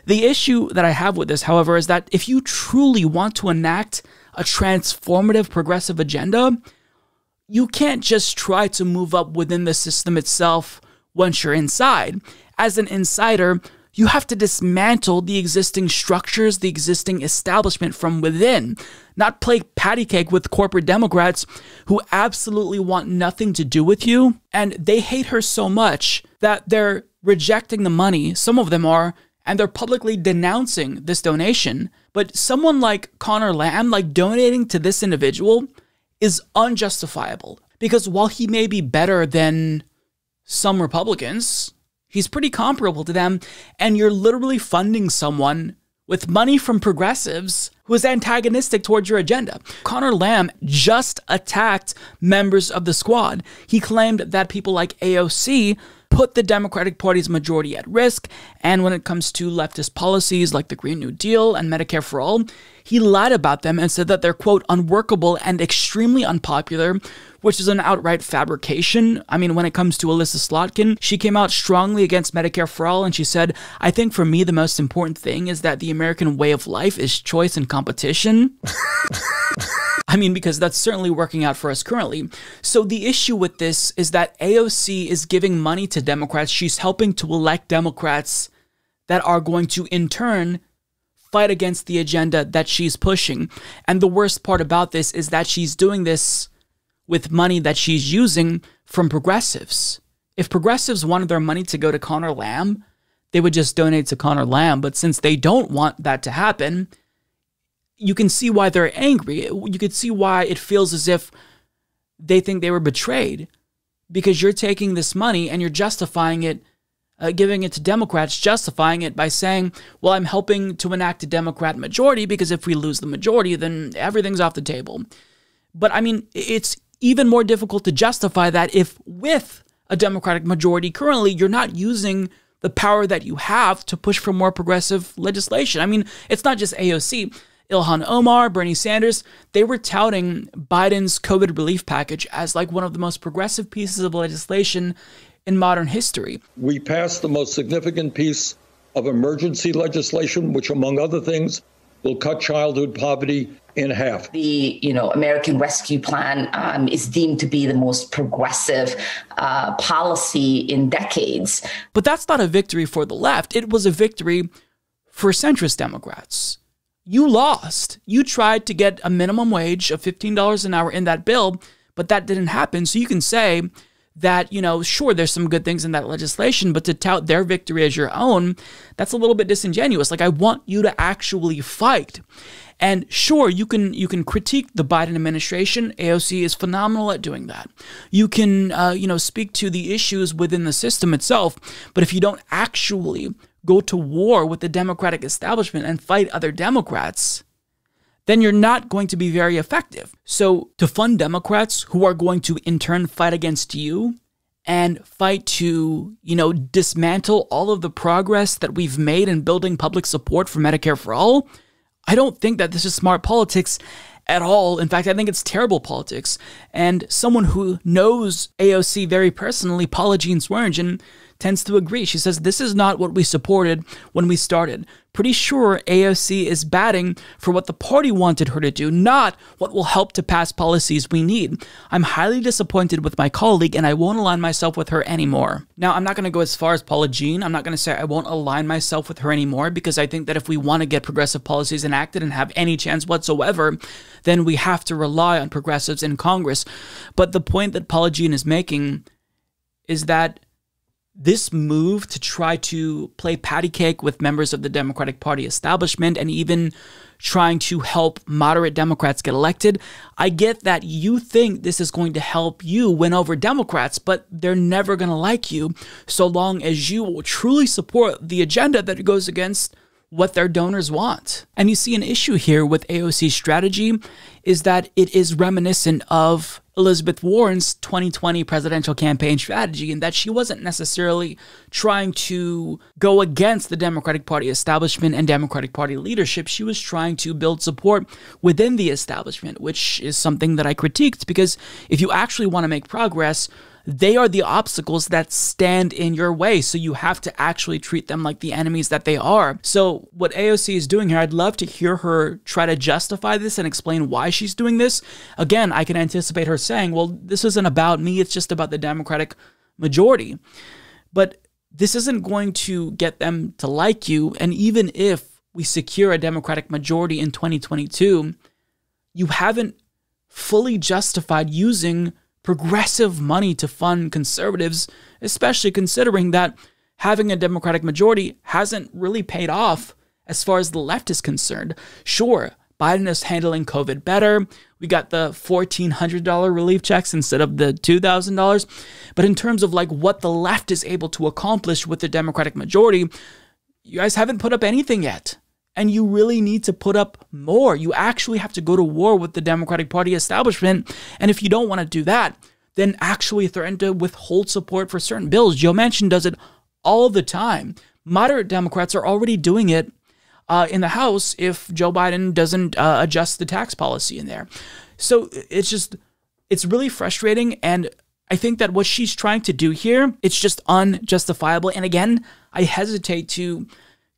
The issue that I have with this, however, is that if you truly want to enact a transformative progressive agenda, you can't just try to move up within the system itself once you're inside. As an insider, you have to dismantle the existing structures, the existing establishment from within, not play patty cake with corporate Democrats who absolutely want nothing to do with you. And they hate her so much that they're rejecting the money, some of them are, and they're publicly denouncing this donation. But someone like Conor Lamb, like donating to this individual, is unjustifiable Because while he may be better than some Republicans, he's pretty comparable to them, and you're literally funding someone with money from progressives who is antagonistic towards your agenda. Conor Lamb just attacked members of the squad. He claimed that people like AOC put the Democratic Party's majority at risk, and when it comes to leftist policies like the Green New Deal and Medicare for All, he lied about them and said that they're, quote, unworkable and extremely unpopular, which is an outright fabrication. I mean, when it comes to Elissa Slotkin, she came out strongly against Medicare for All and she said, I think for me, the most important thing is that the American way of life is choice and competition. (laughs) I mean, because that's certainly working out for us currently. So the issue with this is that AOC is giving money to Democrats. She's helping to elect Democrats that are going to, in turn, fight against the agenda that she's pushing. And the worst part about this is that she's doing this with money that she's using from progressives. If progressives wanted their money to go to Conor Lamb, they would just donate to Conor Lamb. But since they don't want that to happen, you can see why they're angry. You can see why it feels as if they think they were betrayed because you're taking this money and you're justifying it, uh, giving it to Democrats, justifying it by saying, well, I'm helping to enact a Democrat majority because if we lose the majority, then everything's off the table. But I mean, it's even more difficult to justify that if with a Democratic majority currently, you're not using the power that you have to push for more progressive legislation. I mean, it's not just AOC. Ilhan Omar, Bernie Sanders, they were touting Biden's COVID relief package as like one of the most progressive pieces of legislation in modern history. We passed the most significant piece of emergency legislation, which, among other things, will cut childhood poverty in half. The you know American Rescue Plan um, is deemed to be the most progressive uh, policy in decades. But that's not a victory for the left. It was a victory for centrist Democrats you lost. You tried to get a minimum wage of $15 an hour in that bill, but that didn't happen. So you can say that, you know, sure, there's some good things in that legislation, but to tout their victory as your own, that's a little bit disingenuous. Like I want you to actually fight. And sure, you can you can critique the Biden administration. AOC is phenomenal at doing that. You can uh, you know speak to the issues within the system itself, but if you don't actually go to war with the Democratic establishment and fight other Democrats, then you're not going to be very effective. So, to fund Democrats who are going to in turn fight against you and fight to, you know, dismantle all of the progress that we've made in building public support for Medicare for all, I don't think that this is smart politics at all. In fact, I think it's terrible politics. And someone who knows AOC very personally, Paula Jean Swearengin, tends to agree. She says, This is not what we supported when we started. Pretty sure AOC is batting for what the party wanted her to do, not what will help to pass policies we need. I'm highly disappointed with my colleague and I won't align myself with her anymore. Now, I'm not going to go as far as Paula Jean. I'm not going to say I won't align myself with her anymore because I think that if we want to get progressive policies enacted and have any chance whatsoever, then we have to rely on progressives in Congress. But the point that Paula Jean is making is that this move to try to play patty cake with members of the Democratic Party establishment and even trying to help moderate Democrats get elected. I get that you think this is going to help you win over Democrats, but they're never going to like you so long as you will truly support the agenda that goes against what their donors want. And you see an issue here with AOC's strategy is that it is reminiscent of Elizabeth Warren's 2020 presidential campaign strategy in that she wasn't necessarily trying to go against the Democratic Party establishment and Democratic Party leadership. She was trying to build support within the establishment, which is something that I critiqued because if you actually want to make progress, they are the obstacles that stand in your way. So you have to actually treat them like the enemies that they are. So, what AOC is doing here, I'd love to hear her try to justify this and explain why she's doing this. Again, I can anticipate her saying, well, this isn't about me, it's just about the Democratic majority. But this isn't going to get them to like you. And even if we secure a Democratic majority in 2022, you haven't fully justified using progressive money to fund conservatives, especially considering that having a Democratic majority hasn't really paid off as far as the left is concerned. Sure, Biden is handling COVID better. We got the $1,400 relief checks instead of the $2,000. But in terms of like what the left is able to accomplish with the Democratic majority, you guys haven't put up anything yet. And you really need to put up more. You actually have to go to war with the Democratic Party establishment. And if you don't want to do that, then actually threaten to withhold support for certain bills. Joe Manchin does it all the time. Moderate Democrats are already doing it uh, in the House if Joe Biden doesn't uh, adjust the tax policy in there. So it's just, it's really frustrating. And I think that what she's trying to do here, it's just unjustifiable. And again, I hesitate to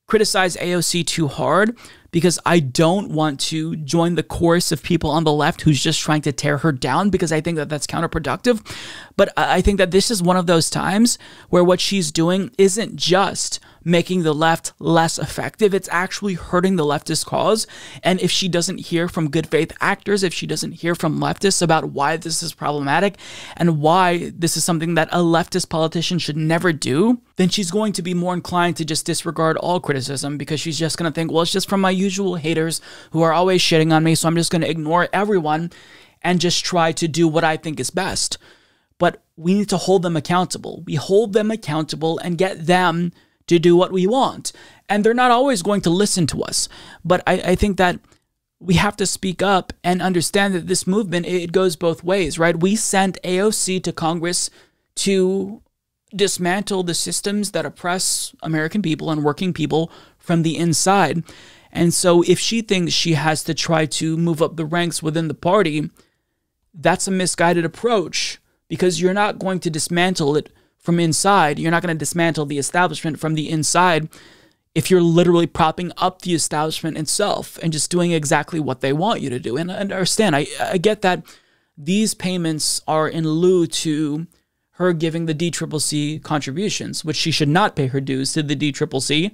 criticize AOC too hard because I don't want to join the chorus of people on the left who's just trying to tear her down because I think that that's counterproductive. But I think that this is one of those times where what she's doing isn't just making the left less effective. It's actually hurting the leftist cause. And if she doesn't hear from good faith actors, if she doesn't hear from leftists about why this is problematic and why this is something that a leftist politician should never do, then she's going to be more inclined to just disregard all criticism because she's just going to think, well, it's just from my usual haters who are always shitting on me. So I'm just going to ignore everyone and just try to do what I think is best. But we need to hold them accountable. We hold them accountable and get them to do what we want. And they're not always going to listen to us. But I, I think that we have to speak up and understand that this movement it goes both ways, right? We sent AOC to Congress to dismantle the systems that oppress American people and working people from the inside. And so if she thinks she has to try to move up the ranks within the party, that's a misguided approach because you're not going to dismantle it from inside. You're not going to dismantle the establishment from the inside if you're literally propping up the establishment itself and just doing exactly what they want you to do. And understand, I, I get that these payments are in lieu to her giving the DCCC contributions, which she should not pay her dues to the DCCC.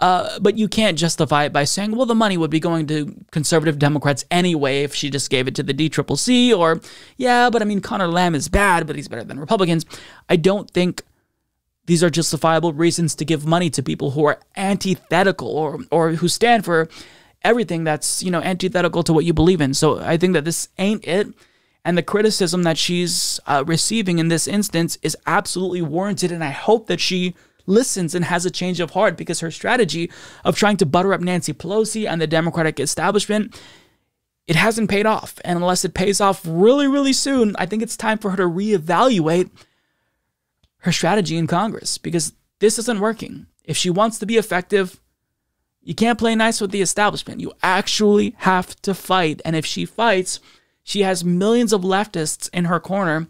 Uh, but you can't justify it by saying, well, the money would be going to conservative Democrats anyway if she just gave it to the DCCC, or, yeah, but I mean, Conor Lamb is bad, but he's better than Republicans. I don't think these are justifiable reasons to give money to people who are antithetical or, or who stand for everything that's, you know, antithetical to what you believe in. So I think that this ain't it. And the criticism that she's uh, receiving in this instance is absolutely warranted. And I hope that she listens and has a change of heart because her strategy of trying to butter up Nancy Pelosi and the Democratic establishment, it hasn't paid off. And unless it pays off really, really soon, I think it's time for her to reevaluate her strategy in Congress because this isn't working. If she wants to be effective, you can't play nice with the establishment. You actually have to fight. And if she fights, she has millions of leftists in her corner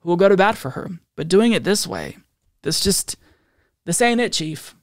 who will go to bat for her. But doing it this way, this just, this ain't it, Chief.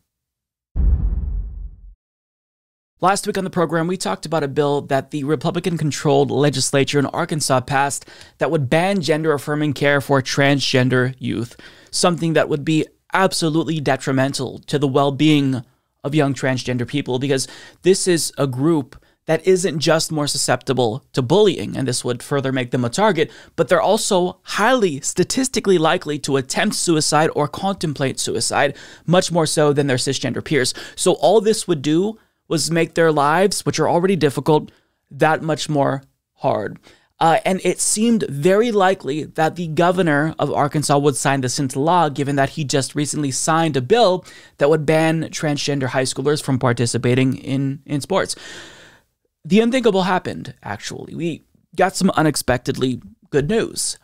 Last week on the program, we talked about a bill that the Republican controlled legislature in Arkansas passed that would ban gender affirming care for transgender youth, something that would be absolutely detrimental to the well being of young transgender people because this is a group that isn't just more susceptible to bullying, and this would further make them a target, but they're also highly statistically likely to attempt suicide or contemplate suicide, much more so than their cisgender peers. So all this would do was make their lives, which are already difficult, that much more hard. Uh, and it seemed very likely that the governor of Arkansas would sign this into law, given that he just recently signed a bill that would ban transgender high schoolers from participating in, in sports the unthinkable happened, actually. We got some unexpectedly good news.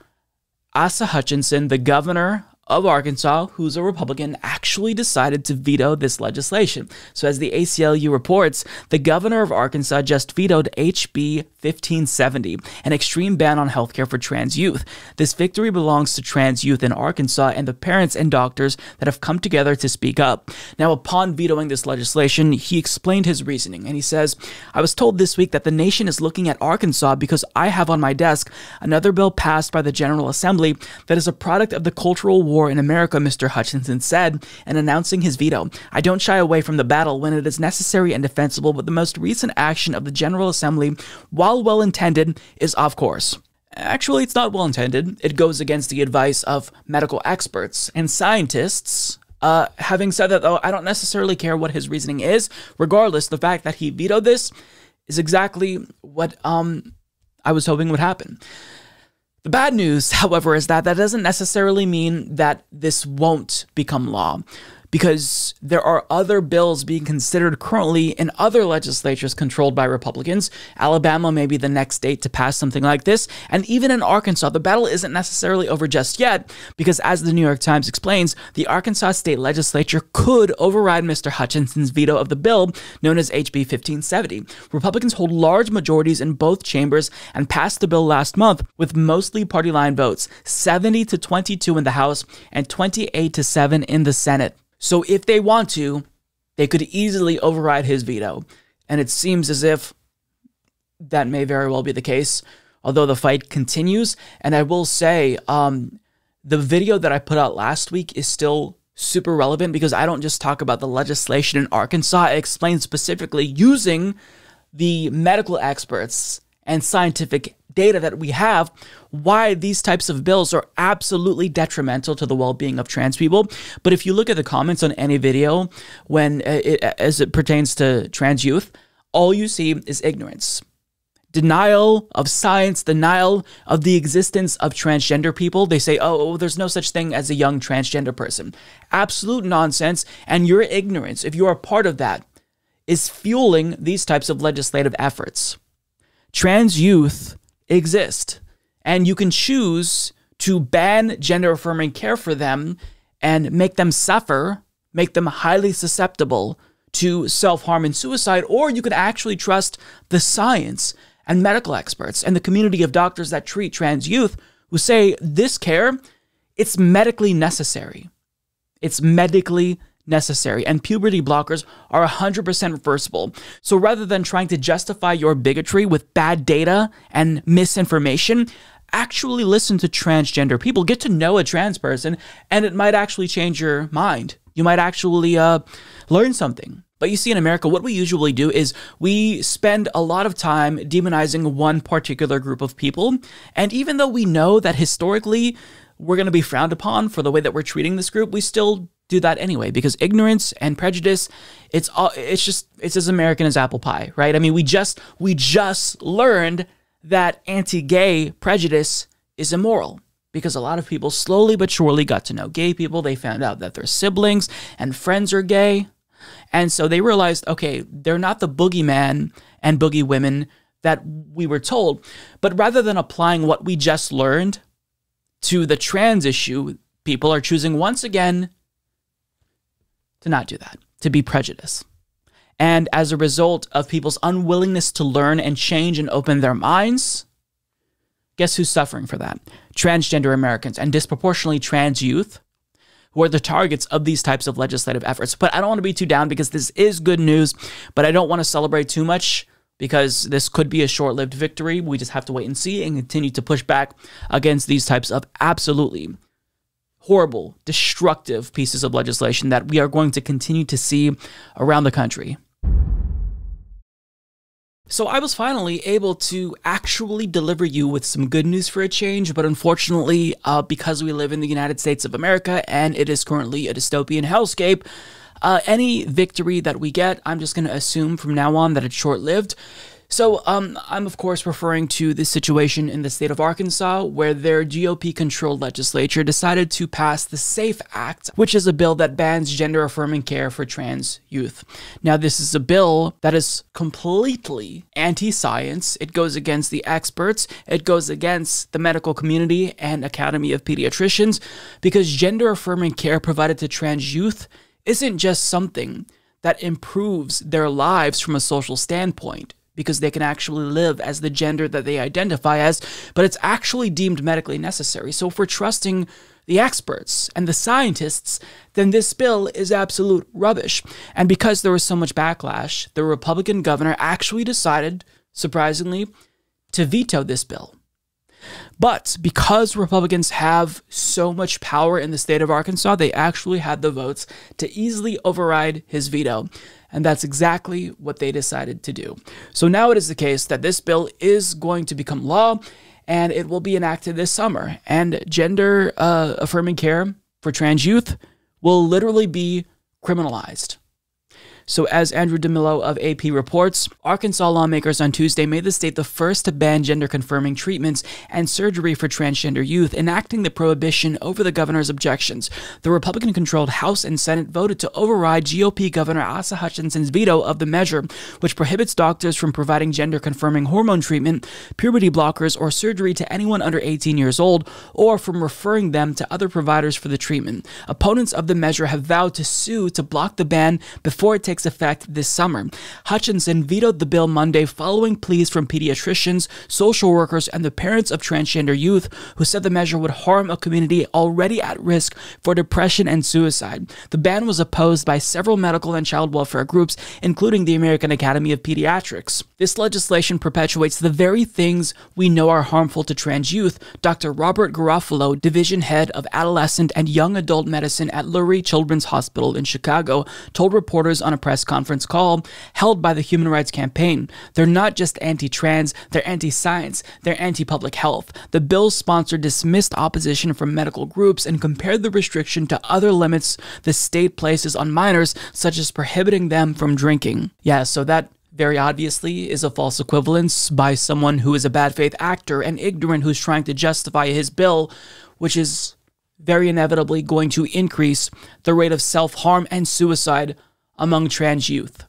Asa Hutchinson, the governor of Arkansas, who's a Republican, actually decided to veto this legislation. So, as the ACLU reports, the governor of Arkansas just vetoed HB 1570, an extreme ban on healthcare for trans youth. This victory belongs to trans youth in Arkansas and the parents and doctors that have come together to speak up. Now, upon vetoing this legislation, he explained his reasoning, and he says, I was told this week that the nation is looking at Arkansas because I have on my desk another bill passed by the General Assembly that is a product of the Cultural War war in America, Mr. Hutchinson said, and announcing his veto. I don't shy away from the battle when it is necessary and defensible, but the most recent action of the General Assembly, while well intended, is off course. Actually, it's not well intended. It goes against the advice of medical experts and scientists. Uh, having said that, though, I don't necessarily care what his reasoning is. Regardless, the fact that he vetoed this is exactly what um, I was hoping would happen. The bad news, (laughs) however, is that that doesn't necessarily mean that this won't become law because there are other bills being considered currently in other legislatures controlled by Republicans. Alabama may be the next state to pass something like this. And even in Arkansas, the battle isn't necessarily over just yet, because as the New York Times explains, the Arkansas state legislature could override Mr. Hutchinson's veto of the bill known as HB 1570. Republicans hold large majorities in both chambers and passed the bill last month with mostly party line votes 70 to 22 in the House and 28 to 7 in the Senate. So if they want to, they could easily override his veto. And it seems as if that may very well be the case, although the fight continues. And I will say, um, the video that I put out last week is still super relevant because I don't just talk about the legislation in Arkansas, I explain specifically using the medical experts and scientific data that we have why these types of bills are absolutely detrimental to the well-being of trans people. But if you look at the comments on any video when uh, it, as it pertains to trans youth all you see is ignorance. Denial of science denial of the existence of transgender people. They say oh, oh there's no such thing as a young transgender person. Absolute nonsense and your ignorance if you are part of that is fueling these types of legislative efforts. Trans youth exist. And you can choose to ban gender affirming care for them and make them suffer, make them highly susceptible to self harm and suicide, or you could actually trust the science and medical experts and the community of doctors that treat trans youth who say this care it's medically necessary. It's medically necessary, and puberty blockers are 100% reversible. So rather than trying to justify your bigotry with bad data and misinformation, actually listen to transgender people, get to know a trans person, and it might actually change your mind. You might actually uh, learn something. But you see, in America, what we usually do is we spend a lot of time demonizing one particular group of people. And even though we know that historically we're going to be frowned upon for the way that we're treating this group, we still do that anyway because ignorance and prejudice it's all it's just it's as american as apple pie right? I mean we just we just learned that anti-gay prejudice is immoral because a lot of people slowly but surely got to know gay people. They found out that their siblings and friends are gay. And so they realized okay they're not the boogeyman and boogie women that we were told. But rather than applying what we just learned to the trans issue people are choosing once again to not do that, to be prejudiced. And as a result of people's unwillingness to learn and change and open their minds, guess who's suffering for that? Transgender Americans and disproportionately trans youth who are the targets of these types of legislative efforts. But I don't want to be too down because this is good news, but I don't want to celebrate too much because this could be a short lived victory. We just have to wait and see and continue to push back against these types of absolutely horrible, destructive pieces of legislation that we are going to continue to see around the country. So I was finally able to actually deliver you with some good news for a change, but unfortunately, uh, because we live in the United States of America and it is currently a dystopian hellscape, uh, any victory that we get, I'm just going to assume from now on that it's short lived. So, um, I'm of course referring to the situation in the state of Arkansas, where their GOP controlled legislature decided to pass the SAFE Act, which is a bill that bans gender affirming care for trans youth. Now, this is a bill that is completely anti science. It goes against the experts, it goes against the medical community and Academy of Pediatricians, because gender affirming care provided to trans youth isn't just something that improves their lives from a social standpoint because they can actually live as the gender that they identify as, but it's actually deemed medically necessary. So if we're trusting the experts and the scientists, then this bill is absolute rubbish. And because there was so much backlash, the Republican governor actually decided, surprisingly, to veto this bill. But because Republicans have so much power in the state of Arkansas, they actually had the votes to easily override his veto. And that's exactly what they decided to do. So now it is the case that this bill is going to become law and it will be enacted this summer. And gender uh, affirming care for trans youth will literally be criminalized. So, as Andrew DeMillo of AP reports, Arkansas lawmakers on Tuesday made the state the first to ban gender confirming treatments and surgery for transgender youth, enacting the prohibition over the governor's objections. The Republican controlled House and Senate voted to override GOP Governor Asa Hutchinson's veto of the measure, which prohibits doctors from providing gender confirming hormone treatment, puberty blockers, or surgery to anyone under 18 years old, or from referring them to other providers for the treatment. Opponents of the measure have vowed to sue to block the ban before it takes takes effect this summer. Hutchinson vetoed the bill Monday following pleas from pediatricians, social workers, and the parents of transgender youth who said the measure would harm a community already at risk for depression and suicide. The ban was opposed by several medical and child welfare groups, including the American Academy of Pediatrics. This legislation perpetuates the very things we know are harmful to trans youth, Dr. Robert Garofalo, division head of adolescent and young adult medicine at Lurie Children's Hospital in Chicago, told reporters on a press conference call held by the Human Rights Campaign. They're not just anti trans, they're anti science, they're anti public health. The bill's sponsor dismissed opposition from medical groups and compared the restriction to other limits the state places on minors, such as prohibiting them from drinking. Yeah, so that very obviously is a false equivalence by someone who is a bad faith actor and ignorant who's trying to justify his bill, which is very inevitably going to increase the rate of self harm and suicide among trans youth.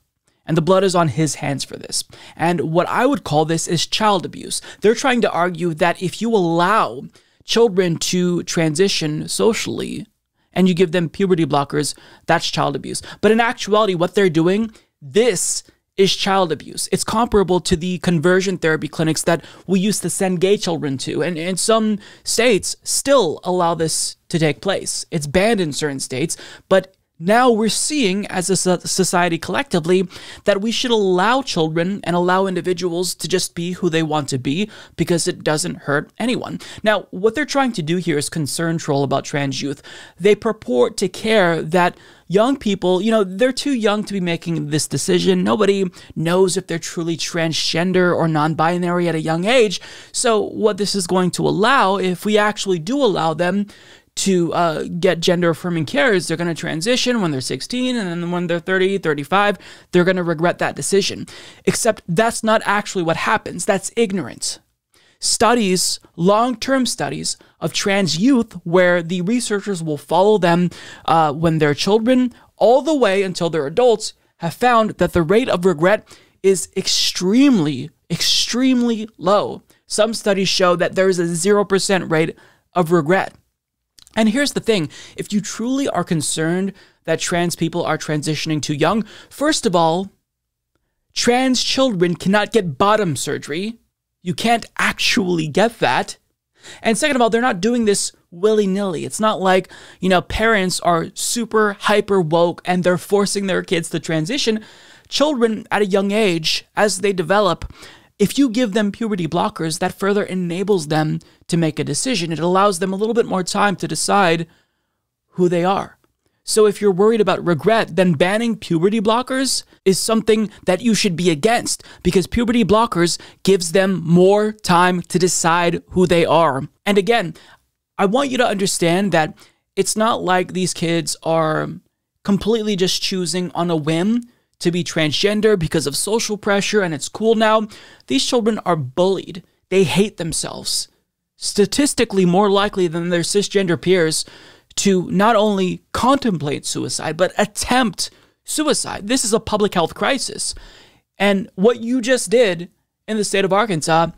And the blood is on his hands for this. And what I would call this is child abuse. They're trying to argue that if you allow children to transition socially and you give them puberty blockers, that's child abuse. But in actuality, what they're doing, this is child abuse. It's comparable to the conversion therapy clinics that we used to send gay children to. And, and some states still allow this to take place. It's banned in certain states, but now we're seeing as a society collectively that we should allow children and allow individuals to just be who they want to be because it doesn't hurt anyone. Now, what they're trying to do here is concern troll about trans youth. They purport to care that young people, you know, they're too young to be making this decision. Nobody knows if they're truly transgender or non binary at a young age. So, what this is going to allow, if we actually do allow them, to uh, get gender affirming care is they're going to transition when they're 16 and then when they're 30 35 they're going to regret that decision. Except that's not actually what happens. That's ignorance. Studies long-term studies of trans youth where the researchers will follow them uh, when they're children all the way until they're adults have found that the rate of regret is extremely extremely low. Some studies show that there is a 0% rate of regret and here's the thing if you truly are concerned that trans people are transitioning too young, first of all, trans children cannot get bottom surgery. You can't actually get that. And second of all, they're not doing this willy nilly. It's not like, you know, parents are super hyper woke and they're forcing their kids to transition. Children at a young age, as they develop, if you give them puberty blockers, that further enables them to make a decision. It allows them a little bit more time to decide who they are. So if you're worried about regret, then banning puberty blockers is something that you should be against because puberty blockers gives them more time to decide who they are. And again, I want you to understand that it's not like these kids are completely just choosing on a whim to be transgender because of social pressure and it's cool now. These children are bullied. They hate themselves. Statistically more likely than their cisgender peers to not only contemplate suicide, but attempt suicide. This is a public health crisis. And what you just did in the state of Arkansas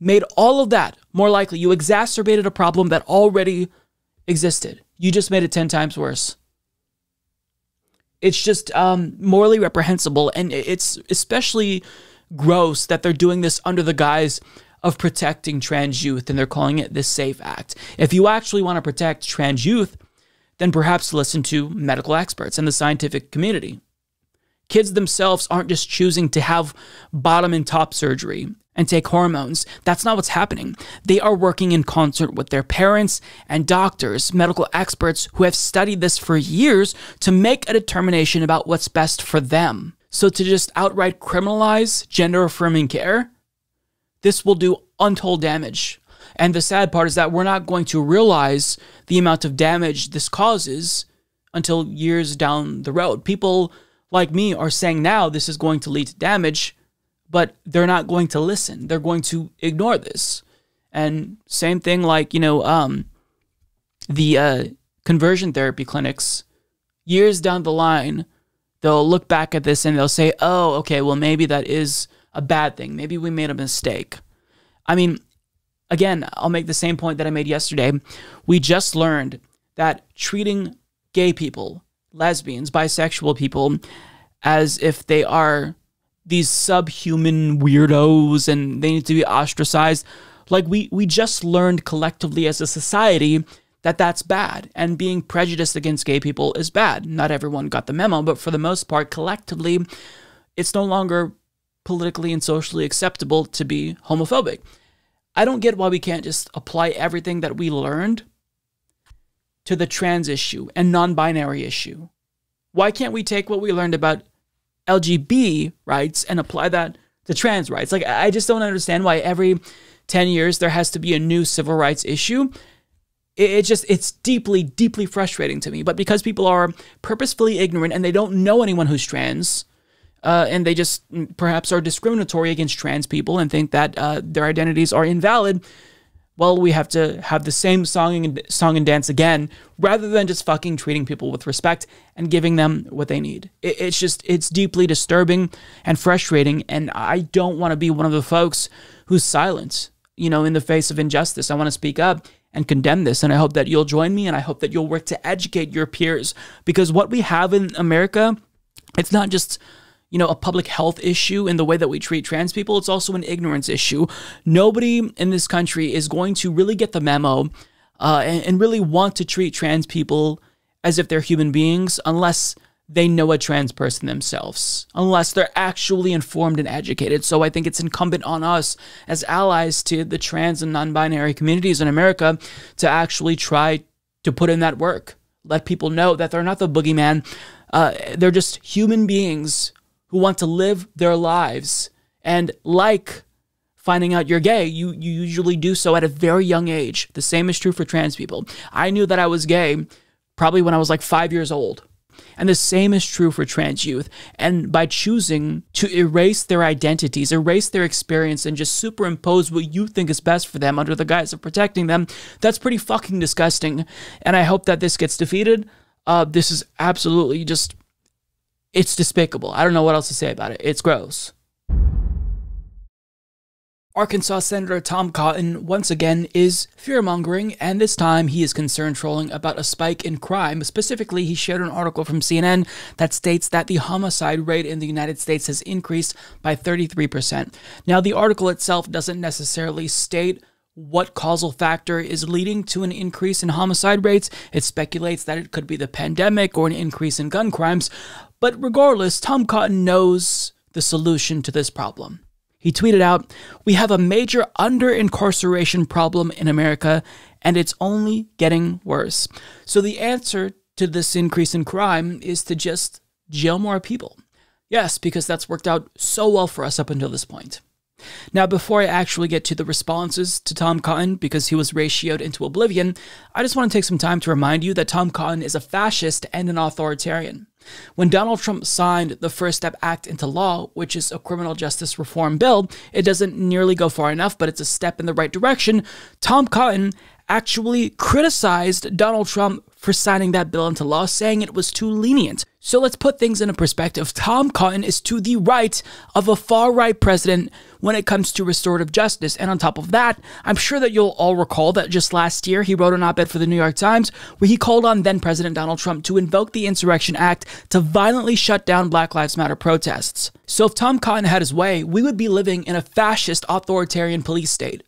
made all of that more likely. You exacerbated a problem that already existed. You just made it 10 times worse. It's just um, morally reprehensible, and it's especially gross that they're doing this under the guise of protecting trans youth, and they're calling it the SAFE Act. If you actually want to protect trans youth, then perhaps listen to medical experts and the scientific community. Kids themselves aren't just choosing to have bottom and top surgery and take hormones. That's not what's happening. They are working in concert with their parents and doctors, medical experts who have studied this for years to make a determination about what's best for them. So to just outright criminalize gender affirming care, this will do untold damage. And the sad part is that we're not going to realize the amount of damage this causes until years down the road. People like me are saying now this is going to lead to damage, but they're not going to listen. They're going to ignore this. And same thing like, you know, um, the uh, conversion therapy clinics, years down the line, they'll look back at this and they'll say, oh, okay, well, maybe that is a bad thing. Maybe we made a mistake. I mean, again, I'll make the same point that I made yesterday. We just learned that treating gay people, lesbians, bisexual people, as if they are these subhuman weirdos and they need to be ostracized. Like we we just learned collectively as a society that that's bad and being prejudiced against gay people is bad. Not everyone got the memo, but for the most part collectively it's no longer politically and socially acceptable to be homophobic. I don't get why we can't just apply everything that we learned to the trans issue and non binary issue. Why can't we take what we learned about LGB rights and apply that to trans rights? Like, I just don't understand why every 10 years there has to be a new civil rights issue. It, just, it's deeply, deeply frustrating to me. But because people are purposefully ignorant and they don't know anyone who's trans, uh, and they just mm, perhaps are discriminatory against trans people and think that uh, their identities are invalid, well, we have to have the same song and song and dance again, rather than just fucking treating people with respect and giving them what they need. It, it's just it's deeply disturbing and frustrating, and I don't want to be one of the folks who's silent, you know, in the face of injustice. I want to speak up and condemn this, and I hope that you'll join me, and I hope that you'll work to educate your peers because what we have in America, it's not just you know, a public health issue in the way that we treat trans people. It's also an ignorance issue. Nobody in this country is going to really get the memo uh, and, and really want to treat trans people as if they're human beings unless they know a trans person themselves, unless they're actually informed and educated. So I think it's incumbent on us as allies to the trans and non binary communities in America to actually try to put in that work. Let people know that they're not the boogeyman. Uh, they're just human beings who want to live their lives. And like finding out you're gay, you, you usually do so at a very young age. The same is true for trans people. I knew that I was gay probably when I was like five years old. And the same is true for trans youth. And by choosing to erase their identities, erase their experience, and just superimpose what you think is best for them under the guise of protecting them, that's pretty fucking disgusting. And I hope that this gets defeated. Uh, this is absolutely just it's despicable. I don't know what else to say about it. It's gross. Arkansas Senator Tom Cotton once again is fearmongering, and this time he is concerned trolling about a spike in crime. Specifically, he shared an article from CNN that states that the homicide rate in the United States has increased by 33%. Now, the article itself doesn't necessarily state what causal factor is leading to an increase in homicide rates. It speculates that it could be the pandemic or an increase in gun crimes, but regardless, Tom Cotton knows the solution to this problem. He tweeted out, We have a major under incarceration problem in America, and it's only getting worse. So the answer to this increase in crime is to just jail more people. Yes, because that's worked out so well for us up until this point. Now, before I actually get to the responses to Tom Cotton, because he was ratioed into oblivion, I just want to take some time to remind you that Tom Cotton is a fascist and an authoritarian. When Donald Trump signed the First Step Act into law, which is a criminal justice reform bill, it doesn't nearly go far enough, but it's a step in the right direction. Tom Cotton actually criticized Donald Trump for signing that bill into law, saying it was too lenient. So let's put things into perspective. Tom Cotton is to the right of a far right president when it comes to restorative justice. And on top of that, I'm sure that you'll all recall that just last year he wrote an op ed for the New York Times where he called on then President Donald Trump to invoke the Insurrection Act to violently shut down Black Lives Matter protests. So if Tom Cotton had his way, we would be living in a fascist authoritarian police state.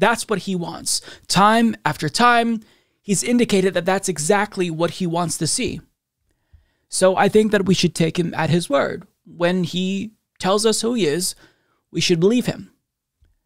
That's what he wants. Time after time, he's indicated that that's exactly what he wants to see. So I think that we should take him at his word. When he tells us who he is, we should believe him.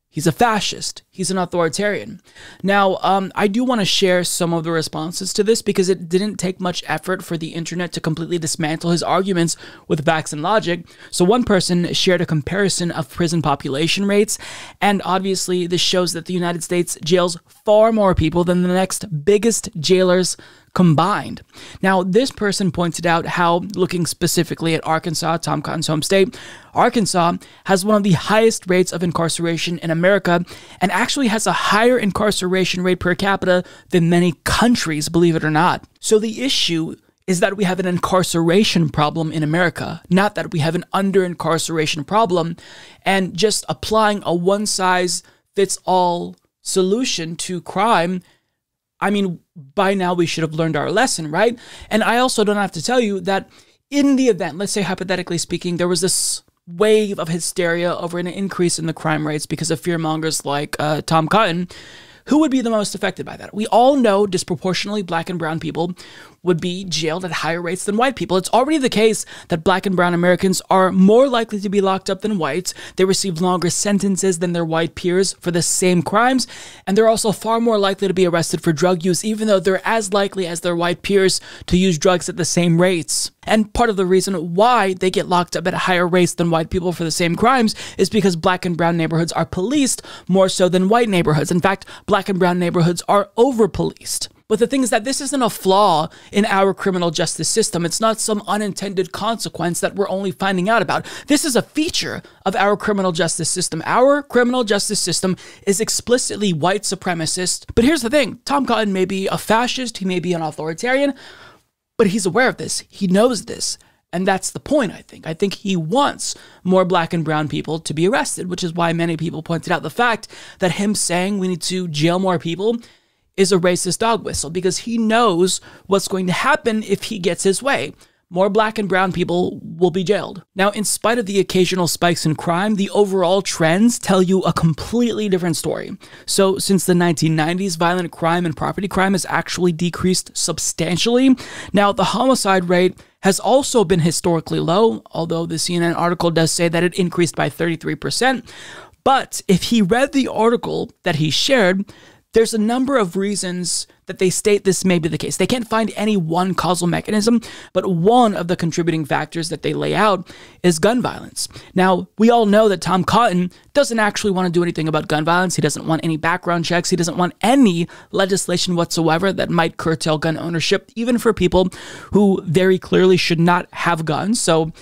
He's a fascist. He's an authoritarian. Now, um, I do want to share some of the responses to this because it didn't take much effort for the internet to completely dismantle his arguments with facts and logic. So, one person shared a comparison of prison population rates, and obviously, this shows that the United States jails far more people than the next biggest jailers combined. Now, this person pointed out how, looking specifically at Arkansas, Tom Cotton's home state, Arkansas has one of the highest rates of incarceration in America and actually has a higher incarceration rate per capita than many countries, believe it or not. So the issue is that we have an incarceration problem in America, not that we have an under incarceration problem. And just applying a one size fits all solution to crime I mean, by now we should have learned our lesson, right? And I also don't have to tell you that in the event, let's say hypothetically speaking, there was this wave of hysteria over an increase in the crime rates because of fearmongers like uh, Tom Cotton, who would be the most affected by that? We all know disproportionately black and brown people would be jailed at higher rates than white people. It's already the case that black and brown Americans are more likely to be locked up than whites. They receive longer sentences than their white peers for the same crimes, and they're also far more likely to be arrested for drug use, even though they're as likely as their white peers to use drugs at the same rates. And part of the reason why they get locked up at a higher rates than white people for the same crimes is because black and brown neighborhoods are policed more so than white neighborhoods. In fact, black and brown neighborhoods are over policed. But the thing is that this isn't a flaw in our criminal justice system. It's not some unintended consequence that we're only finding out about. This is a feature of our criminal justice system. Our criminal justice system is explicitly white supremacist. But here's the thing Tom Cotton may be a fascist, he may be an authoritarian, but he's aware of this. He knows this. And that's the point, I think. I think he wants more black and brown people to be arrested, which is why many people pointed out the fact that him saying we need to jail more people is a racist dog whistle because he knows what's going to happen if he gets his way. More black and brown people will be jailed. Now, in spite of the occasional spikes in crime, the overall trends tell you a completely different story. So, since the 1990s, violent crime and property crime has actually decreased substantially. Now, the homicide rate has also been historically low, although the CNN article does say that it increased by 33%. But if he read the article that he shared, there's a number of reasons that they state this may be the case. They can't find any one causal mechanism, but one of the contributing factors that they lay out is gun violence. Now, we all know that Tom Cotton doesn't actually want to do anything about gun violence. He doesn't want any background checks. He doesn't want any legislation whatsoever that might curtail gun ownership, even for people who very clearly should not have guns. So,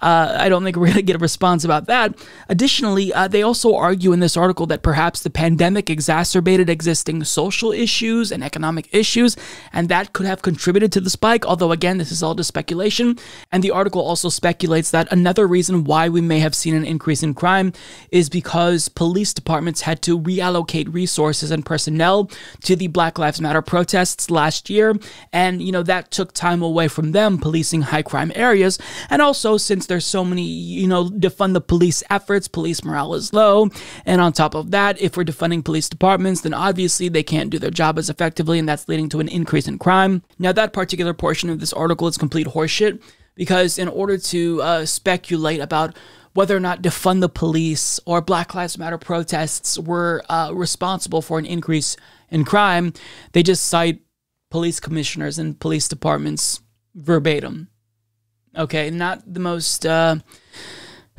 uh, I don't think we're going to get a response about that. Additionally, uh, they also argue in this article that perhaps the pandemic exacerbated existing social issues and economic issues, and that could have contributed to the spike. Although, again, this is all just speculation. And the article also speculates that another reason why we may have seen an increase in crime is because police departments had to reallocate resources and personnel to the Black Lives Matter protests last year. And, you know, that took time away from them policing high crime areas. And also, since there's so many, you know, defund the police efforts, police morale is low. And on top of that, if we're defunding police departments, then obviously they can't do their job as effectively, and that's leading to an increase in crime. Now, that particular portion of this article is complete horseshit because in order to uh, speculate about whether or not defund the police or Black Lives Matter protests were uh, responsible for an increase in crime, they just cite police commissioners and police departments verbatim. Okay, not the most uh,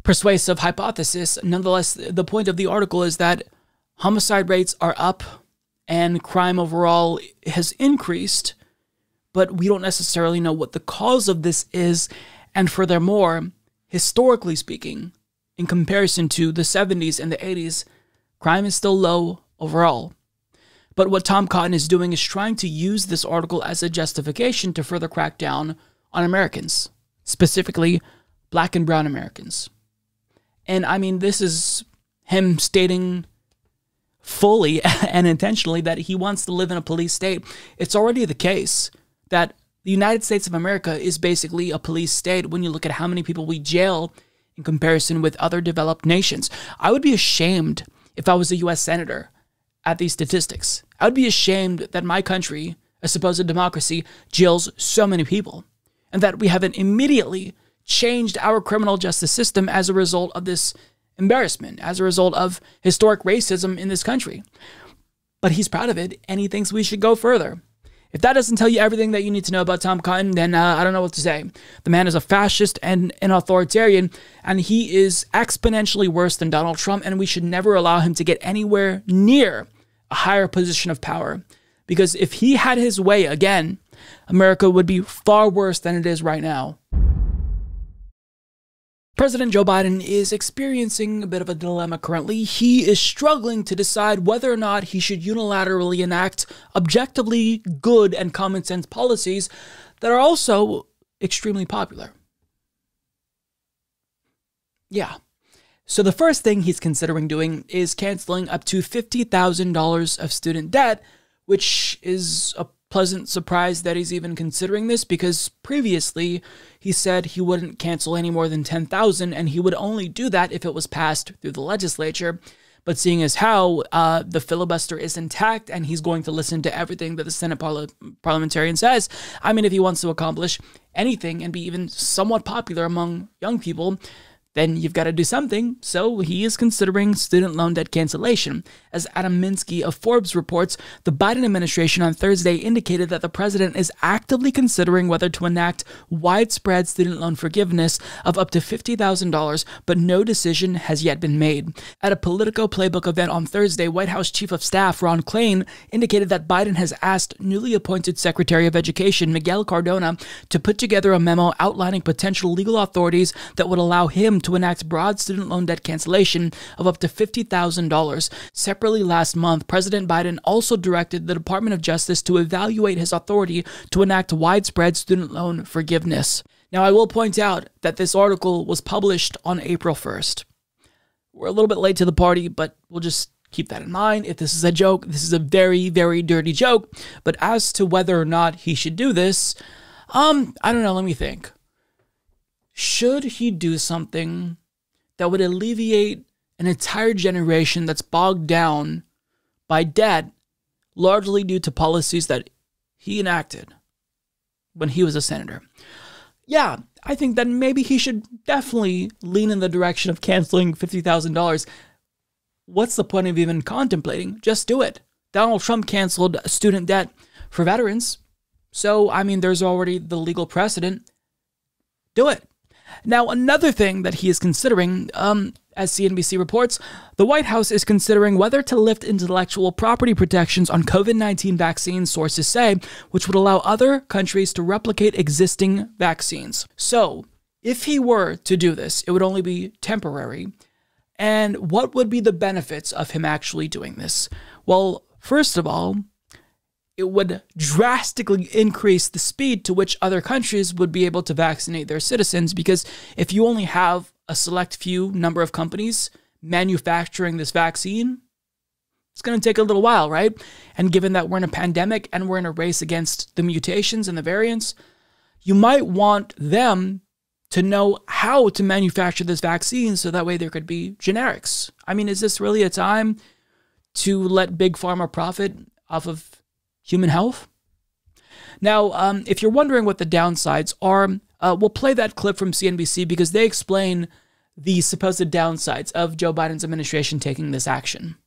persuasive hypothesis. Nonetheless, the point of the article is that homicide rates are up and crime overall has increased, but we don't necessarily know what the cause of this is. And furthermore, historically speaking, in comparison to the 70s and the 80s, crime is still low overall. But what Tom Cotton is doing is trying to use this article as a justification to further crack down on Americans specifically black and brown Americans. And I mean, this is him stating fully (laughs) and intentionally that he wants to live in a police state. It's already the case that the United States of America is basically a police state when you look at how many people we jail in comparison with other developed nations. I would be ashamed if I was a US senator at these statistics. I would be ashamed that my country, a supposed democracy, jails so many people and that we haven't immediately changed our criminal justice system as a result of this embarrassment as a result of historic racism in this country. But he's proud of it and he thinks we should go further. If that doesn't tell you everything that you need to know about Tom Cotton, then uh, I don't know what to say. The man is a fascist and an authoritarian, and he is exponentially worse than Donald Trump, and we should never allow him to get anywhere near a higher position of power. Because if he had his way again, America would be far worse than it is right now. President Joe Biden is experiencing a bit of a dilemma currently. He is struggling to decide whether or not he should unilaterally enact objectively good and common sense policies that are also extremely popular. Yeah. So the first thing he's considering doing is canceling up to $50,000 of student debt, which is a pleasant surprise that he's even considering this because previously he said he wouldn't cancel any more than 10,000 and he would only do that if it was passed through the legislature. But seeing as how uh, the filibuster is intact and he's going to listen to everything that the Senate parliamentarian says, I mean, if he wants to accomplish anything and be even somewhat popular among young people, then you've got to do something. So he is considering student loan debt cancellation. As Adam Minsky of Forbes reports, the Biden administration on Thursday indicated that the president is actively considering whether to enact widespread student loan forgiveness of up to $50,000, but no decision has yet been made. At a Politico Playbook event on Thursday, White House Chief of Staff Ron Klain indicated that Biden has asked newly appointed Secretary of Education Miguel Cardona to put together a memo outlining potential legal authorities that would allow him to enact broad student loan debt cancellation of up to $50,000. Separately, last month, President Biden also directed the Department of Justice to evaluate his authority to enact widespread student loan forgiveness. Now, I will point out that this article was published on April 1st. We're a little bit late to the party, but we'll just keep that in mind. If this is a joke, this is a very, very dirty joke. But as to whether or not he should do this, um, I don't know. Let me think should he do something that would alleviate an entire generation that's bogged down by debt, largely due to policies that he enacted when he was a senator? Yeah, I think that maybe he should definitely lean in the direction of canceling $50,000. What's the point of even contemplating? Just do it. Donald Trump canceled student debt for veterans. So, I mean, there's already the legal precedent. Do it. Now, another thing that he is considering, um, as CNBC reports, the White House is considering whether to lift intellectual property protections on COVID 19 vaccines, sources say, which would allow other countries to replicate existing vaccines. So, if he were to do this, it would only be temporary. And what would be the benefits of him actually doing this? Well, first of all, it would drastically increase the speed to which other countries would be able to vaccinate their citizens because if you only have a select few number of companies manufacturing this vaccine, it's going to take a little while, right? And given that we're in a pandemic and we're in a race against the mutations and the variants, you might want them to know how to manufacture this vaccine so that way there could be generics. I mean, is this really a time to let big pharma profit off of human health. Now, um, if you're wondering what the downsides are, uh, we'll play that clip from CNBC because they explain the supposed downsides of Joe Biden's administration taking this action.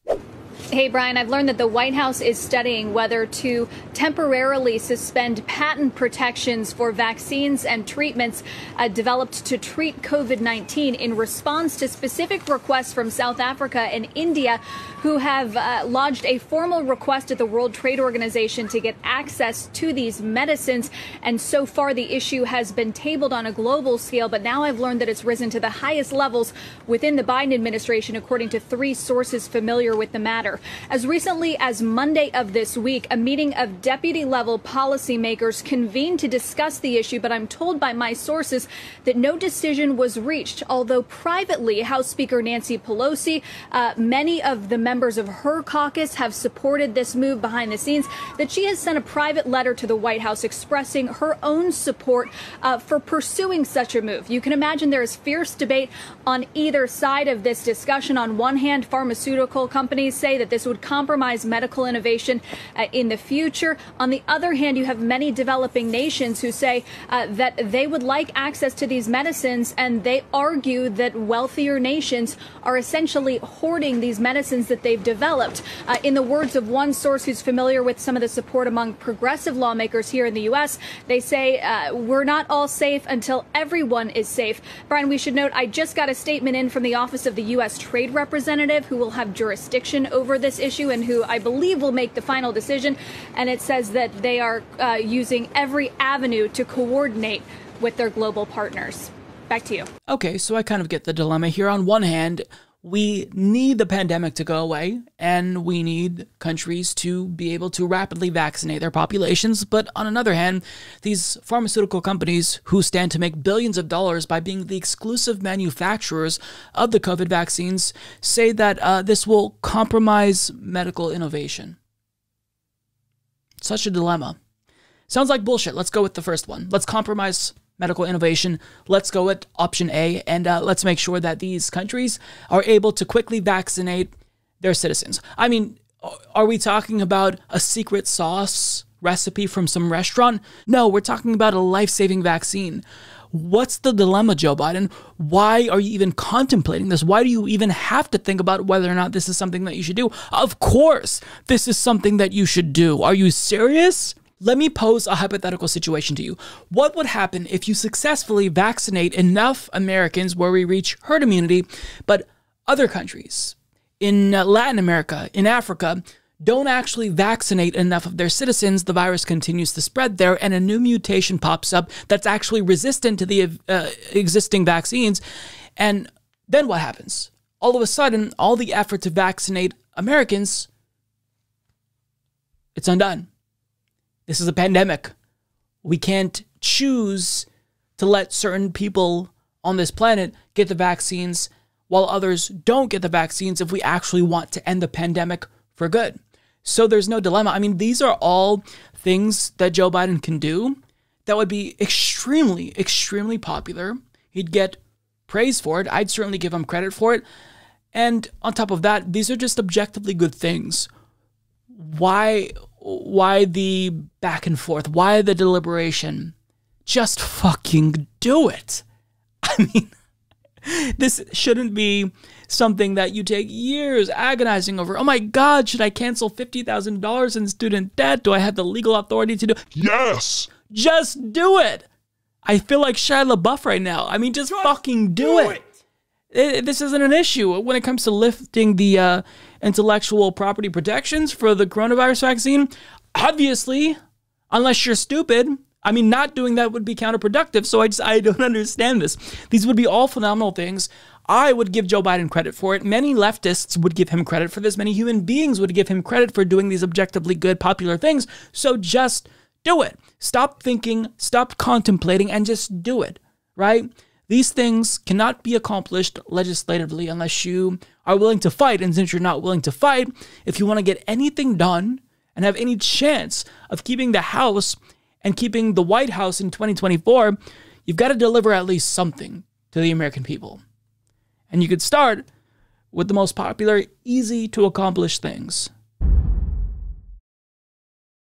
Hey, Brian, I've learned that the White House is studying whether to temporarily suspend patent protections for vaccines and treatments uh, developed to treat COVID 19 in response to specific requests from South Africa and India, who have uh, lodged a formal request at the World Trade Organization to get access to these medicines. And so far, the issue has been tabled on a global scale, but now I've learned that it's risen to the highest levels within the Biden administration, according to three sources familiar with the matter. As recently as Monday of this week, a meeting of deputy level policymakers convened to discuss the issue, but I'm told by my sources that no decision was reached. Although privately, House Speaker Nancy Pelosi, uh, many of the members of her caucus have supported this move behind the scenes, that she has sent a private letter to the White House expressing her own support uh, for pursuing such a move. You can imagine there is fierce debate on either side of this discussion. On one hand, pharmaceutical companies say that this would compromise medical innovation uh, in the future. On the other hand, you have many developing nations who say uh, that they would like access to these medicines, and they argue that wealthier nations are essentially hoarding these medicines that they've developed. Uh, in the words of one source who's familiar with some of the support among progressive lawmakers here in the U.S., they say uh, we're not all safe until everyone is safe. Brian, we should note I just got a statement in from the Office of the U.S. Trade Representative who will have jurisdiction over this issue and who I believe will make the final decision. And it says that they are uh, using every avenue to coordinate with their global partners. Back to you. Okay, so I kind of get the dilemma here. On one hand, we need the pandemic to go away and we need countries to be able to rapidly vaccinate their populations. But on another hand, these pharmaceutical companies who stand to make billions of dollars by being the exclusive manufacturers of the COVID vaccines say that uh, this will compromise medical innovation. Such a dilemma. Sounds like bullshit. Let's go with the first one. Let's compromise medical innovation. Let's go with option A and uh, let's make sure that these countries are able to quickly vaccinate their citizens. I mean, are we talking about a secret sauce recipe from some restaurant? No, we're talking about a life saving vaccine. What's the dilemma, Joe Biden? Why are you even contemplating this? Why do you even have to think about whether or not this is something that you should do? Of course, this is something that you should do. Are you serious? Let me pose a hypothetical situation to you. What would happen if you successfully vaccinate enough Americans where we reach herd immunity, but other countries in uh, Latin America, in Africa, don't actually vaccinate enough of their citizens, the virus continues to spread there, and a new mutation pops up that's actually resistant to the uh, existing vaccines. And then what happens? All of a sudden, all the effort to vaccinate Americans, it's undone. This is a pandemic. We can't choose to let certain people on this planet get the vaccines while others don't get the vaccines if we actually want to end the pandemic for good. So there's no dilemma. I mean, these are all things that Joe Biden can do that would be extremely, extremely popular. He'd get praise for it. I'd certainly give him credit for it. And on top of that, these are just objectively good things. Why why the back and forth? Why the deliberation? Just fucking do it. (laughs) I mean, this shouldn't be something that you take years agonizing over. Oh my God, should I cancel $50,000 in student debt? Do I have the legal authority to do? Yes! Just do it. I feel like Shia LaBeouf right now. I mean, just, just fucking do, do it. it. It. This isn't an issue when it comes to lifting the uh, intellectual property protections for the coronavirus vaccine? Obviously, unless you're stupid. I mean, not doing that would be counterproductive. So I just I don't (laughs) understand this. These would be all phenomenal things. I would give Joe Biden credit for it. Many leftists would give him credit for this. Many human beings would give him credit for doing these objectively good, popular things. So just do it. Stop thinking, stop contemplating, and just do it, right? These things cannot be accomplished legislatively unless you are willing to fight. And since you're not willing to fight, if you want to get anything done and have any chance of keeping the House and keeping the White House in 2024, you've got to deliver at least something to the American people. And you could start with the most popular, easy to accomplish things.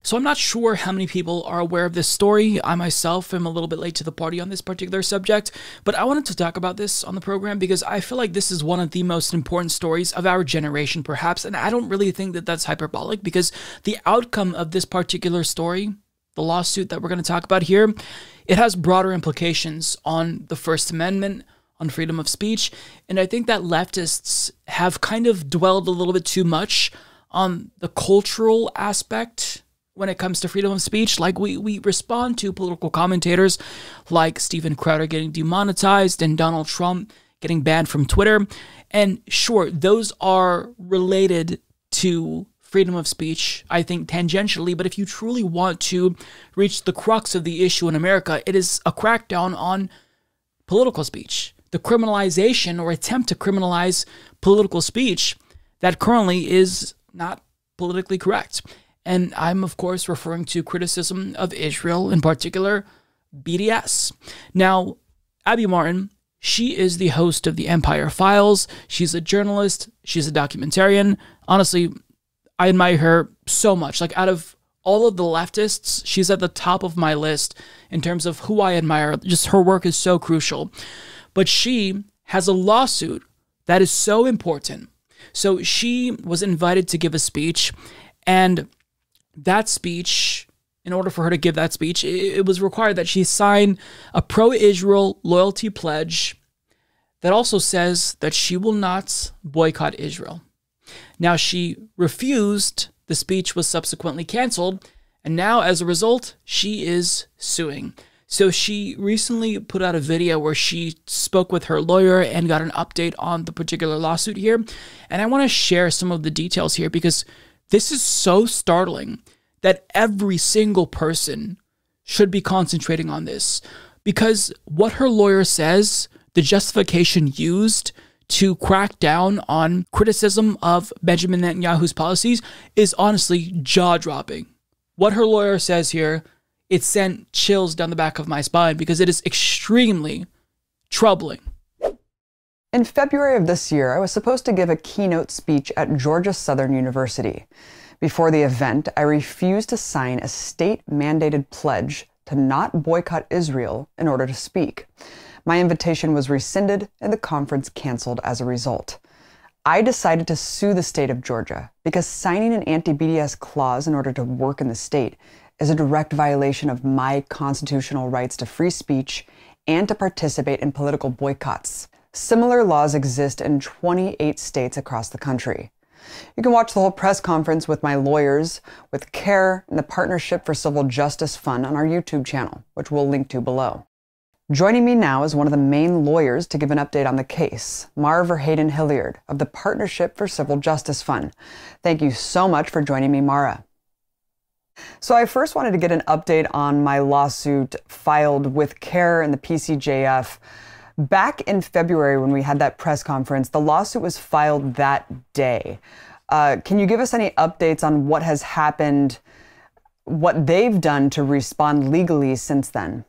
So I'm not sure how many people are aware of this story. I myself am a little bit late to the party on this particular subject, but I wanted to talk about this on the program because I feel like this is one of the most important stories of our generation, perhaps, and I don't really think that that's hyperbolic because the outcome of this particular story, the lawsuit that we're going to talk about here, it has broader implications on the First Amendment, on freedom of speech, and I think that leftists have kind of dwelled a little bit too much on the cultural aspect when it comes to freedom of speech. Like we we respond to political commentators like Steven Crowder getting demonetized and Donald Trump getting banned from Twitter. And sure, those are related to freedom of speech, I think tangentially, but if you truly want to reach the crux of the issue in America, it is a crackdown on political speech. The criminalization or attempt to criminalize political speech that currently is not politically correct. And I'm, of course, referring to criticism of Israel, in particular, BDS. Now, Abby Martin, she is the host of the Empire Files. She's a journalist, she's a documentarian. Honestly, I admire her so much. Like out of all of the leftists, she's at the top of my list in terms of who I admire. Just her work is so crucial. But she has a lawsuit that is so important. So she was invited to give a speech, and that speech, in order for her to give that speech, it, was required that she sign a pro Israel loyalty pledge that also says that she will not boycott Israel. Now, she refused, the speech was subsequently canceled, and now, as a result, she is suing. So she recently put out a video where she spoke with her lawyer and got an update on the particular lawsuit here. And I want to share some of the details here because this is so startling that every single person should be concentrating on this. Because what her lawyer says, the justification used to crack down on criticism of Benjamin Netanyahu's policies is honestly jaw dropping. What her lawyer says here it sent chills down the back of my spine because it is extremely troubling. In February of this year, I was supposed to give a keynote speech at Georgia Southern University. Before the event, I refused to sign a state mandated pledge to not boycott Israel in order to speak. My invitation was rescinded and the conference canceled as a result. I decided to sue the state of Georgia because signing an anti BDS clause in order to work in the state is a direct violation of my constitutional rights to free speech and to participate in political boycotts. Similar laws exist in 28 states across the country. You can watch the whole press conference with my lawyers, with CAIR, and the Partnership for Civil Justice Fund on our YouTube channel, which we'll link to below. Joining me now is one of the main lawyers to give an update on the case, Mara Hayden Hilliard of the Partnership for Civil Justice Fund. Thank you so much for joining me, Mara. So I first wanted to get an update on my lawsuit filed with CAIR and the PCJF. Back in February, when we had that press conference, the lawsuit was filed that day. Uh, can you give us any updates on what has happened, what they've done to respond legally since then?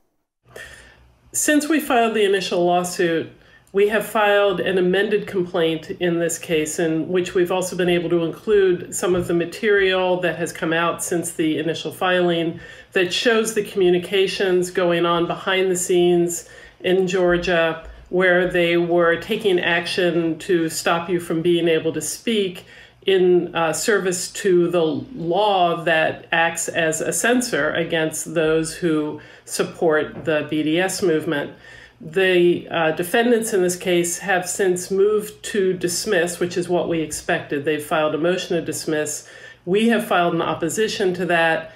Since we filed the initial lawsuit, we have filed an amended complaint in this case, in which we've also been able to include some of the material that has come out since the initial filing that shows the communications going on behind the scenes in Georgia, where they were taking action to stop you from being able to speak in uh, service to the law that acts as a censor against those who support the BDS movement. The uh, defendants in this case have since moved to dismiss, which is what we expected. They've filed a motion to dismiss. We have filed an opposition to that.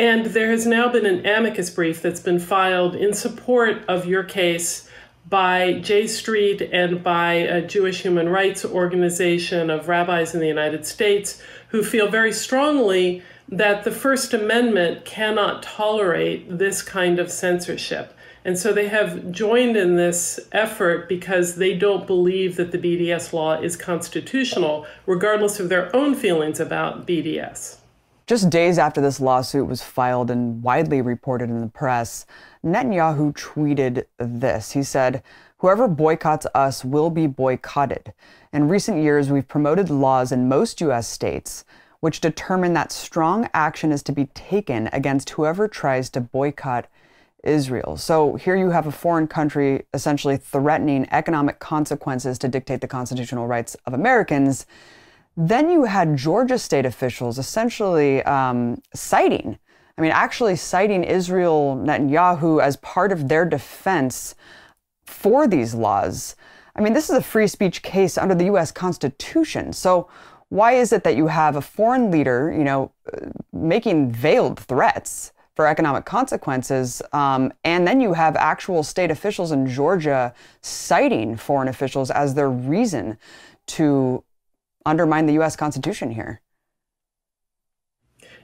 And there has now been an amicus brief that's been filed in support of your case by J Street and by a Jewish human rights organization of rabbis in the United States who feel very strongly that the First Amendment cannot tolerate this kind of censorship. And so they have joined in this effort because they don't believe that the BDS law is constitutional, regardless of their own feelings about BDS. Just days after this lawsuit was filed and widely reported in the press, Netanyahu tweeted this. He said, Whoever boycotts us will be boycotted. In recent years, we've promoted laws in most U.S. states which determine that strong action is to be taken against whoever tries to boycott Israel. So here you have a foreign country essentially threatening economic consequences to dictate the constitutional rights of Americans. Then you had Georgia state officials essentially um, citing, I mean, actually citing Israel Netanyahu as part of their defense for these laws. I mean, this is a free speech case under the U.S. Constitution. So why is it that you have a foreign leader, you know, making veiled threats? for economic consequences. Um, and then you have actual state officials in Georgia citing foreign officials as their reason to undermine the U.S. Constitution here.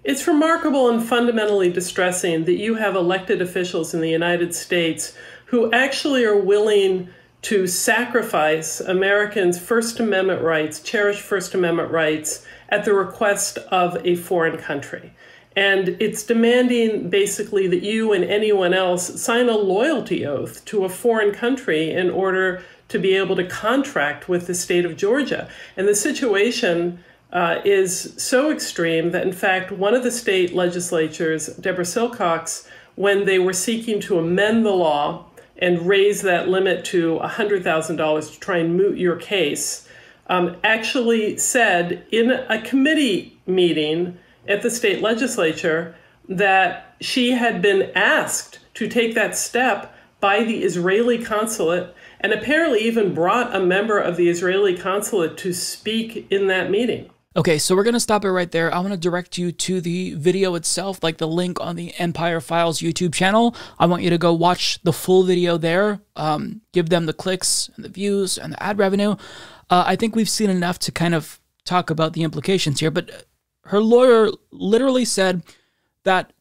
It's remarkable and fundamentally distressing that you have elected officials in the United States who actually are willing to sacrifice Americans' First Amendment rights, cherished First Amendment rights, at the request of a foreign country. And it's demanding basically that you and anyone else sign a loyalty oath to a foreign country in order to be able to contract with the state of Georgia. And the situation uh, is so extreme that, in fact, one of the state legislatures, Deborah Silcox, when they were seeking to amend the law and raise that limit to $100,000 to try and moot your case, um, actually said in a committee meeting at the state legislature that she had been asked to take that step by the Israeli consulate and apparently even brought a member of the Israeli consulate to speak in that meeting. Okay, so we're going to stop it right there. I want to direct you to the video itself, like the link on the Empire Files YouTube channel. I want you to go watch the full video there, um, give them the clicks and the views and the ad revenue. Uh, I think we've seen enough to kind of talk about the implications here, but her lawyer literally said that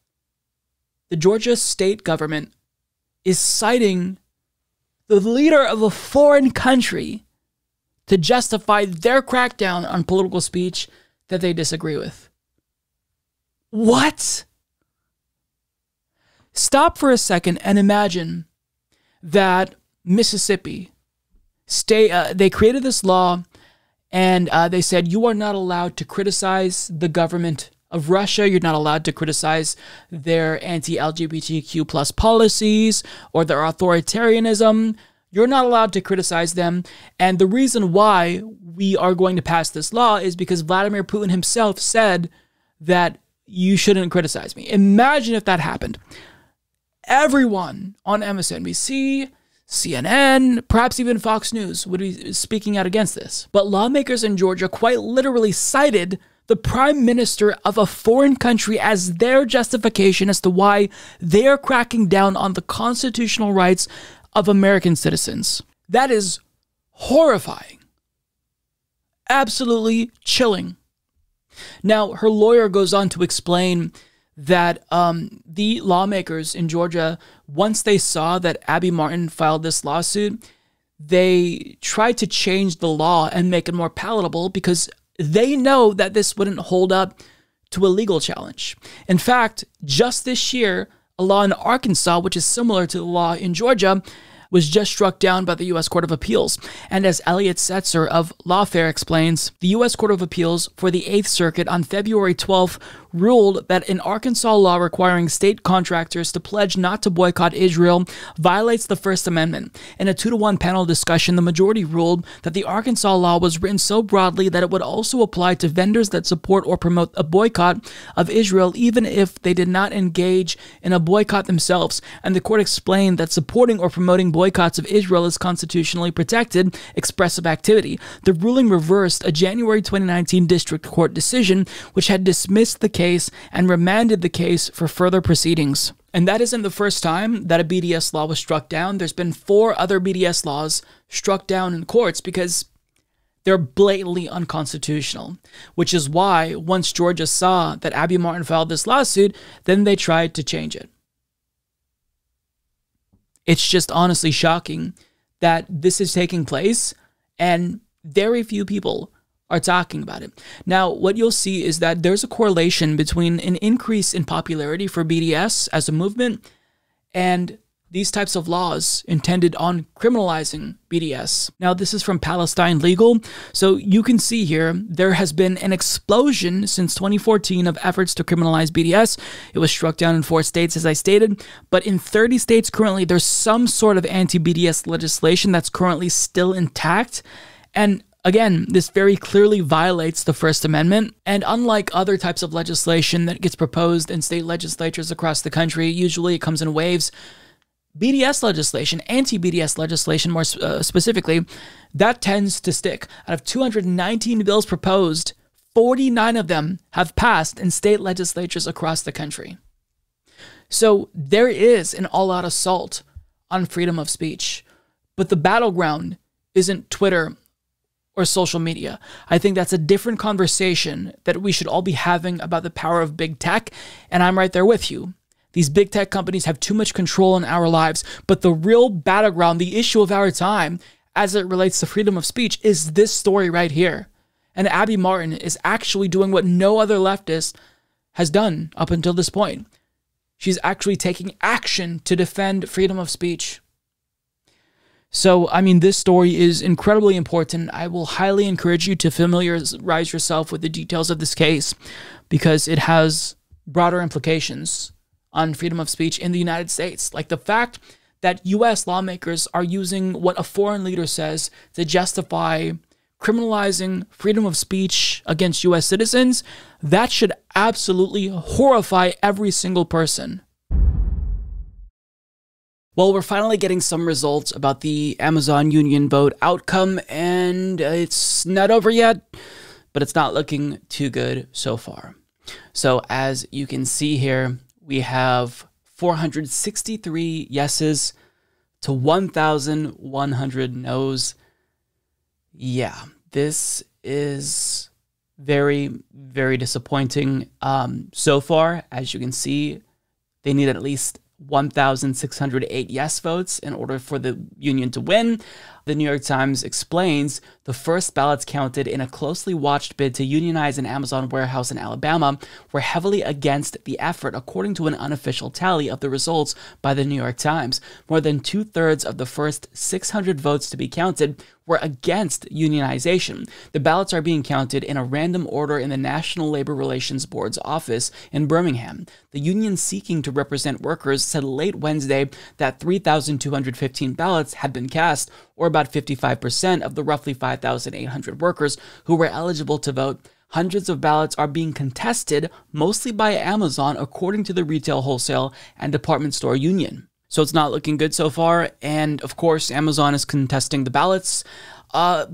the Georgia state government is citing the leader of a foreign country to justify their crackdown on political speech that they disagree with. What? Stop for a second and imagine that Mississippi stay uh, they created this law and uh, they said you are not allowed to criticize the government of Russia. You're not allowed to criticize their anti-LGBTQ plus policies or their authoritarianism. You're not allowed to criticize them. And the reason why we are going to pass this law is because Vladimir Putin himself said that you shouldn't criticize me. Imagine if that happened. Everyone on MSNBC, CNN, perhaps even Fox News would be speaking out against this. But lawmakers in Georgia quite literally cited the prime minister of a foreign country as their justification as to why they are cracking down on the constitutional rights of American citizens. That is horrifying. Absolutely chilling. Now, her lawyer goes on to explain that um, the lawmakers in Georgia, once they saw that Abby Martin filed this lawsuit, they tried to change the law and make it more palatable because they know that this wouldn't hold up to a legal challenge. In fact, just this year, a law in Arkansas, which is similar to the law in Georgia, was just struck down by the U.S. Court of Appeals. And as Elliot Setzer of Lawfare explains, the U.S. Court of Appeals for the Eighth Circuit on February 12th ruled that an Arkansas law requiring state contractors to pledge not to boycott Israel violates the First Amendment. In a two to one panel discussion, the majority ruled that the Arkansas law was written so broadly that it would also apply to vendors that support or promote a boycott of Israel, even if they did not engage in a boycott themselves. And the court explained that supporting or promoting boycotts of Israel is constitutionally protected expressive activity. The ruling reversed a January 2019 district court decision, which had dismissed the case and remanded the case for further proceedings. And that isn't the first time that a BDS law was struck down. There's been four other BDS laws struck down in courts because they're blatantly unconstitutional, which is why once Georgia saw that Abby Martin filed this lawsuit, then they tried to change it. It's just honestly shocking that this is taking place and very few people are talking about it. Now, what you'll see is that there's a correlation between an increase in popularity for BDS as a movement and these types of laws intended on criminalizing BDS. Now, this is from Palestine Legal. So you can see here there has been an explosion since 2014 of efforts to criminalize BDS. It was struck down in four states, as I stated, but in 30 states currently, there's some sort of anti BDS legislation that's currently still intact. And Again, this very clearly violates the First Amendment, and unlike other types of legislation that gets proposed in state legislatures across the country, usually it comes in waves. BDS legislation, anti BDS legislation more uh, specifically, that tends to stick. Out of 219 bills proposed, 49 of them have passed in state legislatures across the country. So there is an all out assault on freedom of speech. But the battleground isn't Twitter or social media. I think that's a different conversation that we should all be having about the power of big tech, and I'm right there with you. These big tech companies have too much control in our lives, but the real battleground, the issue of our time, as it relates to freedom of speech, is this story right here. And Abby Martin is actually doing what no other leftist has done up until this point. She's actually taking action to defend freedom of speech. So, I mean, this story is incredibly important. I will highly encourage you to familiarize yourself with the details of this case because it has broader implications on freedom of speech in the United States. Like the fact that US lawmakers are using what a foreign leader says to justify criminalizing freedom of speech against US citizens, that should absolutely horrify every single person. Well, we're finally getting some results about the Amazon union vote outcome, and it's not over yet, but it's not looking too good so far. So, as you can see here, we have 463 yeses to 1,100 noes. Yeah, this is very, very disappointing um, so far. As you can see, they need at least 1,608 yes votes in order for the union to win. The New York Times explains the first ballots counted in a closely watched bid to unionize an Amazon warehouse in Alabama were heavily against the effort, according to an unofficial tally of the results by the New York Times. More than two thirds of the first 600 votes to be counted were against unionization. The ballots are being counted in a random order in the National Labor Relations Board's office in Birmingham. The union seeking to represent workers said late Wednesday that 3,215 ballots had been cast, or about 55% of the roughly 5,800 workers who were eligible to vote. Hundreds of ballots are being contested, mostly by Amazon, according to the Retail, Wholesale, and Department Store Union. So it's not looking good so far. And of course, Amazon is contesting the ballots. Uh,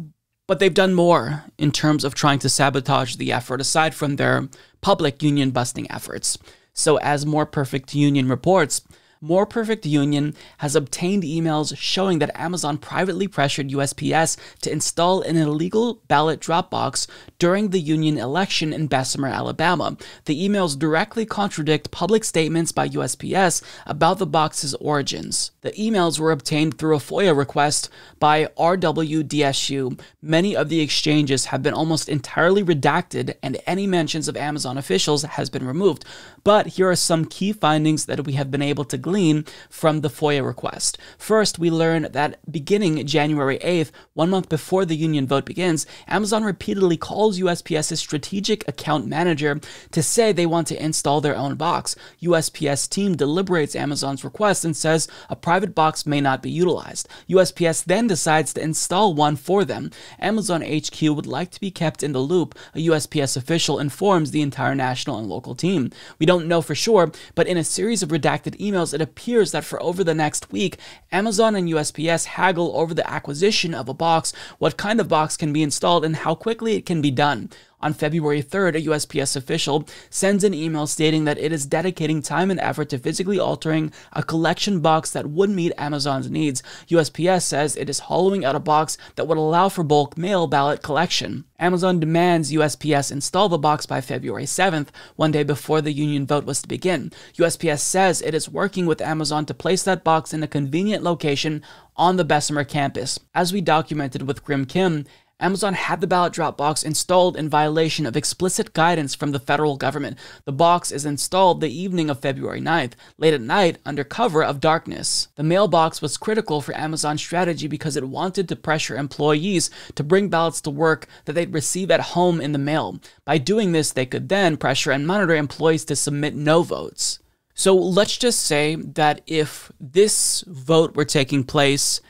but they've done more in terms of trying to sabotage the effort, aside from their public union busting efforts. So, as More Perfect Union reports, more Perfect Union has obtained emails showing that Amazon privately pressured USPS to install an illegal ballot drop box during the union election in Bessemer, Alabama. The emails directly contradict public statements by USPS about the box's origins. The emails were obtained through a FOIA request by RWDSU. Many of the exchanges have been almost entirely redacted, and any mentions of Amazon officials has been removed. But here are some key findings that we have been able to glean from the FOIA request. First, we learn that beginning January 8th, one month before the union vote begins, Amazon repeatedly calls USPS's strategic account manager to say they want to install their own box. USPS team deliberates Amazon's request and says a private box may not be utilized. USPS then decides to install one for them. Amazon HQ would like to be kept in the loop. A USPS official informs the entire national and local team. We don't know for sure, but in a series of redacted emails, it appears that for over the next week, Amazon and USPS haggle over the acquisition of a box, what kind of box can be installed, and how quickly it can be done. On February 3rd, a USPS official sends an email stating that it is dedicating time and effort to physically altering a collection box that would meet Amazon's needs. USPS says it is hollowing out a box that would allow for bulk mail ballot collection. Amazon demands USPS install the box by February 7th, one day before the union vote was to begin. USPS says it is working with Amazon to place that box in a convenient location on the Bessemer campus. As we documented with Grim Kim, Amazon had the ballot drop box installed in violation of explicit guidance from the federal government. The box is installed the evening of February 9th, late at night, under cover of darkness. The mailbox was critical for Amazon's strategy because it wanted to pressure employees to bring ballots to work that they'd receive at home in the mail. By doing this, they could then pressure and monitor employees to submit no votes. So let's just say that if this vote were taking place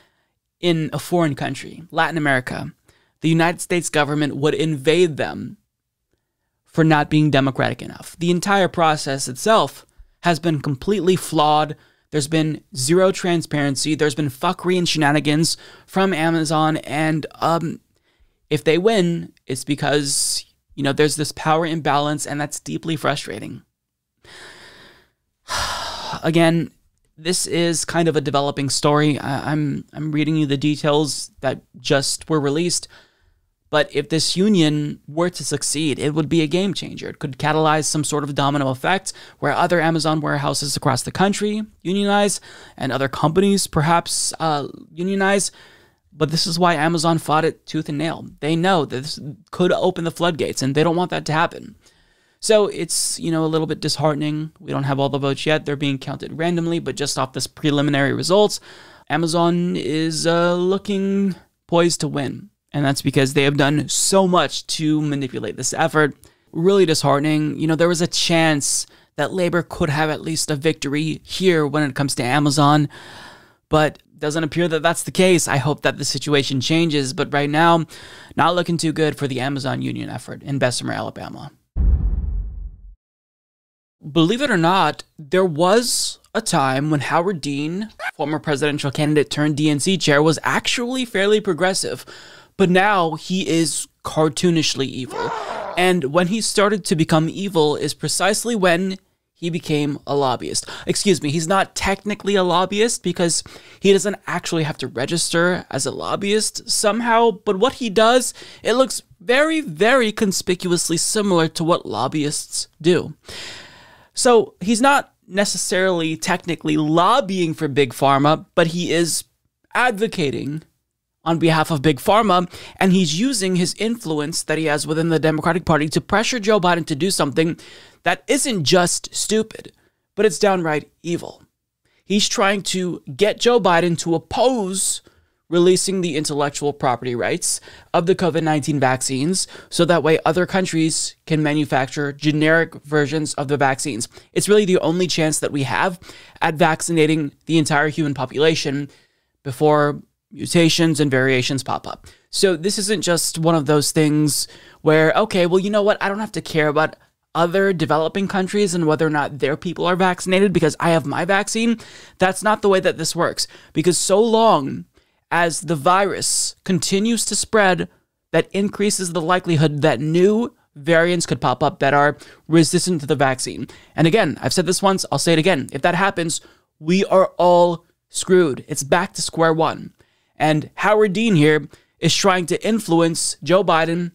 in a foreign country, Latin America, the United States government would invade them for not being democratic enough. The entire process itself has been completely flawed. There's been zero transparency. There's been fuckery and shenanigans from Amazon. And um, if they win, it's because, you know, there's this power imbalance, and that's deeply frustrating. (sighs) Again, this is kind of a developing story. I- I'm I'm reading you the details that just were released. But if this union were to succeed, it would be a game changer. It could catalyze some sort of domino effect where other Amazon warehouses across the country unionize and other companies perhaps uh, unionize. But this is why Amazon fought it tooth and nail. They know that this could open the floodgates and they don't want that to happen. So it's, you know, a little bit disheartening. We don't have all the votes yet. They're being counted randomly, but just off this preliminary results, Amazon is uh, looking poised to win. And that's because they have done so much to manipulate this effort. Really disheartening. You know, there was a chance that Labor could have at least a victory here when it comes to Amazon, but doesn't appear that that's the case. I hope that the situation changes, but right now, not looking too good for the Amazon union effort in Bessemer, Alabama. Believe it or not, there was a time when Howard Dean, former presidential candidate turned DNC chair, was actually fairly progressive, but now he is cartoonishly evil. And when he started to become evil is precisely when he became a lobbyist. Excuse me, he's not technically a lobbyist because he doesn't actually have to register as a lobbyist somehow, but what he does, it looks very, very conspicuously similar to what lobbyists do. So he's not necessarily technically lobbying for Big Pharma, but he is advocating on behalf of Big Pharma, and he's using his influence that he has within the Democratic Party to pressure Joe Biden to do something that isn't just stupid, but it's downright evil. He's trying to get Joe Biden to oppose releasing the intellectual property rights of the COVID 19 vaccines so that way other countries can manufacture generic versions of the vaccines. It's really the only chance that we have at vaccinating the entire human population before mutations and variations pop up. So this isn't just one of those things where, okay, well, you know what? I don't have to care about other developing countries and whether or not their people are vaccinated because I have my vaccine. That's not the way that this works. Because so long as the virus continues to spread, that increases the likelihood that new variants could pop up that are resistant to the vaccine. And again, I've said this once, I'll say it again. If that happens, we are all screwed. It's back to square one. And Howard Dean here is trying to influence Joe Biden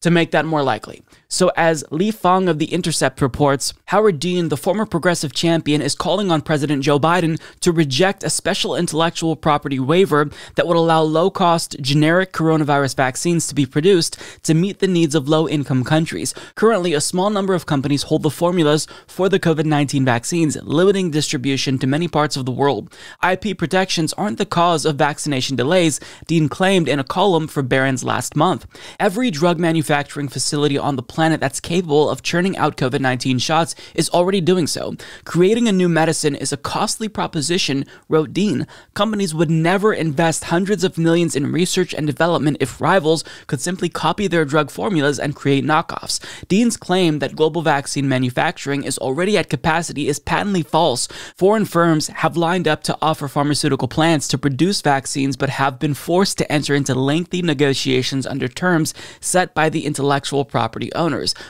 to make that more likely. So, as Lee Fang of The Intercept reports, Howard Dean, the former progressive champion, is calling on President Joe Biden to reject a special intellectual property waiver that would allow low cost generic coronavirus vaccines to be produced to meet the needs of low income countries. Currently, a small number of companies hold the formulas for the COVID 19 vaccines, limiting distribution to many parts of the world. IP protections aren't the cause of vaccination delays, Dean claimed in a column for Barron's last month. Every drug manufacturing facility on the planet that's capable of churning out COVID 19 shots is already doing so. Creating a new medicine is a costly proposition, wrote Dean. Companies would never invest hundreds of millions in research and development if rivals could simply copy their drug formulas and create knockoffs. Dean's claim that global vaccine manufacturing is already at capacity is patently false. Foreign firms have lined up to offer pharmaceutical plants to produce vaccines but have been forced to enter into lengthy negotiations under terms set by the intellectual property owner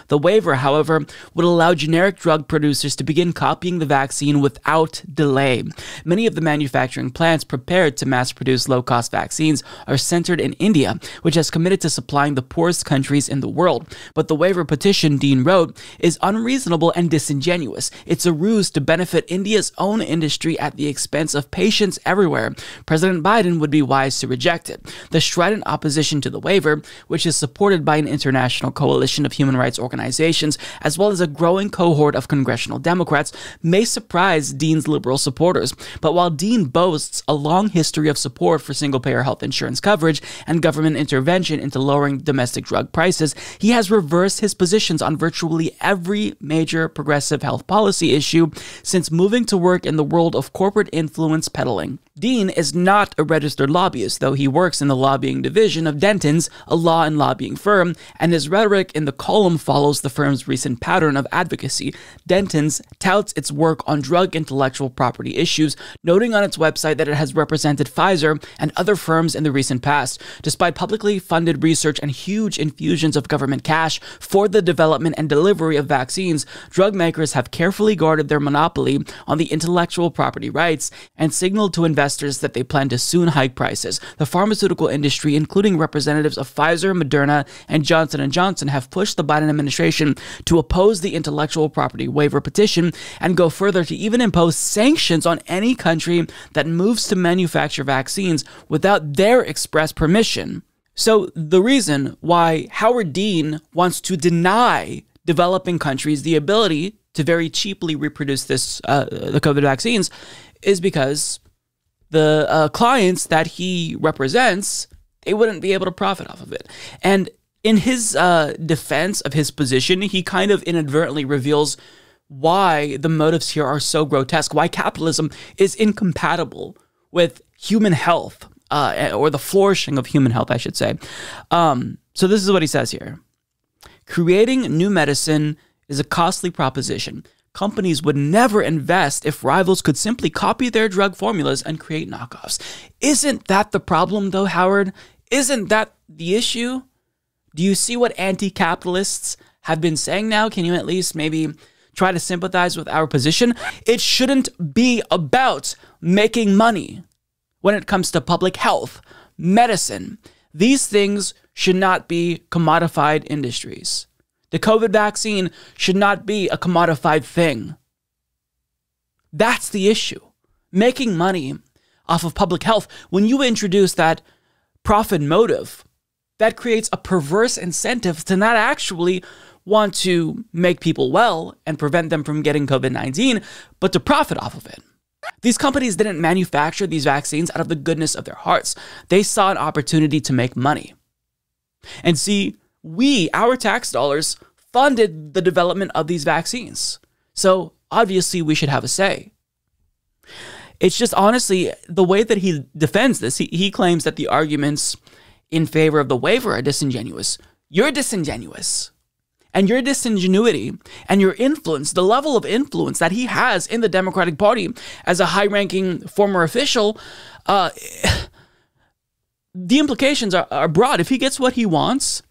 The waiver, however, would allow generic drug producers to begin copying the vaccine without delay. Many of the manufacturing plants prepared to mass produce low cost vaccines are centered in India, which has committed to supplying the poorest countries in the world. But the waiver petition, Dean wrote, is unreasonable and disingenuous. It's a ruse to benefit India's own industry at the expense of patients everywhere. President Biden would be wise to reject it. The strident opposition to the waiver, which is supported by an international coalition of human human rights organizations, as well as a growing cohort of congressional Democrats, may surprise Dean's liberal supporters. But while Dean boasts a long history of support for single payer health insurance coverage and government intervention into lowering domestic drug prices, he has reversed his positions on virtually every major progressive health policy issue since moving to work in the world of corporate influence peddling. Dean is not a registered lobbyist, though he works in the lobbying division of Dentons, a law and lobbying firm, and his rhetoric in the column follows the firm's recent pattern of advocacy. Dentons touts its work on drug intellectual property issues, noting on its website that it has represented Pfizer and other firms in the recent past. Despite publicly funded research and huge infusions of government cash for the development and delivery of vaccines, drug makers have carefully guarded their monopoly on the intellectual property rights and signaled to investors investors that they plan to soon hike prices. The pharmaceutical industry, including representatives of Pfizer, Moderna, and Johnson & Johnson, have pushed the Biden administration to oppose the intellectual property waiver petition and go further to even impose sanctions on any country that moves to manufacture vaccines without their express permission. So, the reason why Howard Dean wants to deny developing countries the ability to very cheaply reproduce this uh, the COVID vaccines is because the uh, clients that he represents, they wouldn't be able to profit off of it. And in his uh, defense of his position, he kind of inadvertently reveals why the motives here are so grotesque, why capitalism is incompatible with human health, uh, or the flourishing of human health, I should say. Um, so, this is what he says here Creating new medicine is a costly proposition. Companies would never invest if rivals could simply copy their drug formulas and create knockoffs. Isn't that the problem, though, Howard? Isn't that the issue? Do you see what anti capitalists have been saying now? Can you at least maybe try to sympathize with our position? It shouldn't be about making money when it comes to public health, medicine. These things should not be commodified industries. The COVID vaccine should not be a commodified thing. That's the issue. Making money off of public health, when you introduce that profit motive, that creates a perverse incentive to not actually want to make people well and prevent them from getting COVID 19, but to profit off of it. These companies didn't manufacture these vaccines out of the goodness of their hearts. They saw an opportunity to make money. And see, we, our tax dollars, funded the development of these vaccines. So obviously, we should have a say. It's just honestly the way that he defends this. He, he claims that the arguments in favor of the waiver are disingenuous. You're disingenuous. And your disingenuity and your influence, the level of influence that he has in the Democratic Party as a high ranking former official, uh, (sighs) the implications are, are broad. If he gets what he wants,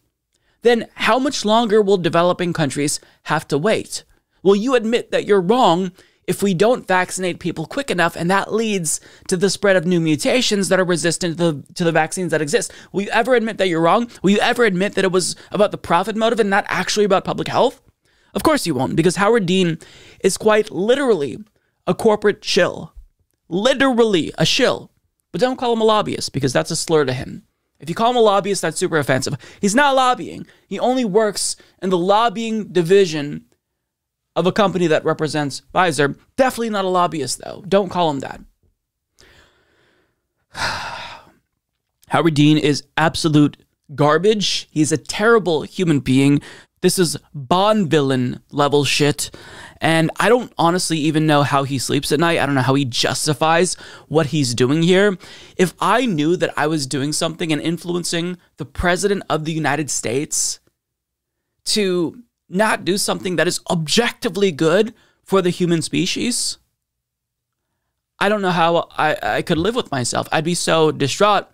then how much longer will developing countries have to wait? Will you admit that you're wrong if we don't vaccinate people quick enough and that leads to the spread of new mutations that are resistant to the, to the vaccines that exist? Will you ever admit that you're wrong? Will you ever admit that it was about the profit motive and not actually about public health? Of course you won't, because Howard Dean is quite literally a corporate shill. Literally a shill. But don't call him a lobbyist because that's a slur to him. If you call him a lobbyist, that's super offensive. He's not lobbying. He only works in the lobbying division of a company that represents Pfizer. Definitely not a lobbyist, though. Don't call him that. (sighs) Howard Dean is absolute garbage. He's a terrible human being. This is Bond villain level shit. And I don't honestly even know how he sleeps at night. I don't know how he justifies what he's doing here. If I knew that I was doing something and influencing the president of the United States to not do something that is objectively good for the human species, I don't know how I, I could live with myself. I'd be so distraught.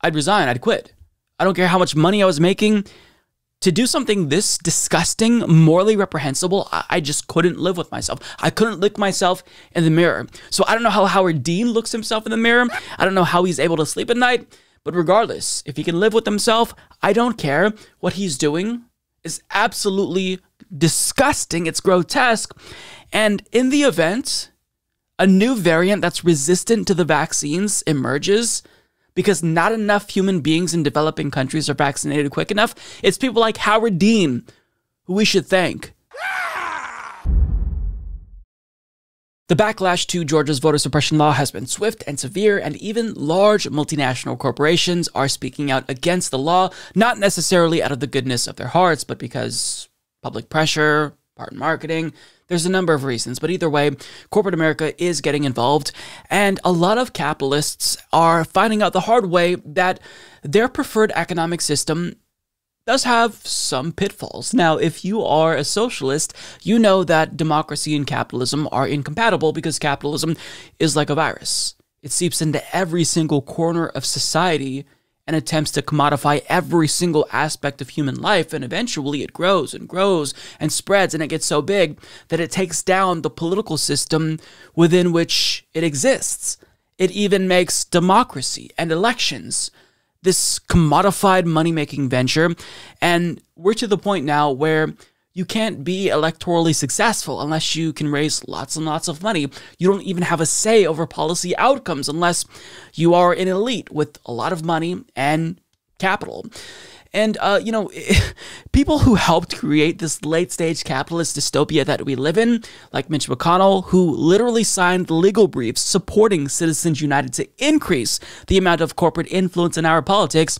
I'd resign. I'd quit. I don't care how much money I was making to do something this disgusting, morally reprehensible, I just couldn't live with myself. I couldn't look myself in the mirror. So I don't know how Howard Dean looks himself in the mirror. I don't know how he's able to sleep at night. But regardless, if he can live with himself, I don't care. What he's doing is absolutely disgusting. It's grotesque. And in the event a new variant that's resistant to the vaccines emerges, because not enough human beings in developing countries are vaccinated quick enough. It's people like Howard Dean who we should thank. The backlash to Georgia's voter suppression law has been swift and severe, and even large multinational corporations are speaking out against the law, not necessarily out of the goodness of their hearts, but because public pressure, part marketing, there's a number of reasons, but either way, corporate America is getting involved, and a lot of capitalists are finding out the hard way that their preferred economic system does have some pitfalls. Now, if you are a socialist, you know that democracy and capitalism are incompatible because capitalism is like a virus. It seeps into every single corner of society and attempts to commodify every single aspect of human life. And eventually it grows and grows and spreads and it gets so big that it takes down the political system within which it exists. It even makes democracy and elections this commodified money making venture. And we're to the point now where you can't be electorally successful unless you can raise lots and lots of money. You don't even have a say over policy outcomes unless you are an elite with a lot of money and capital. And, uh, you know, (laughs) people who helped create this late stage capitalist dystopia that we live in, like Mitch McConnell, who literally signed legal briefs supporting Citizens United to increase the amount of corporate influence in our politics,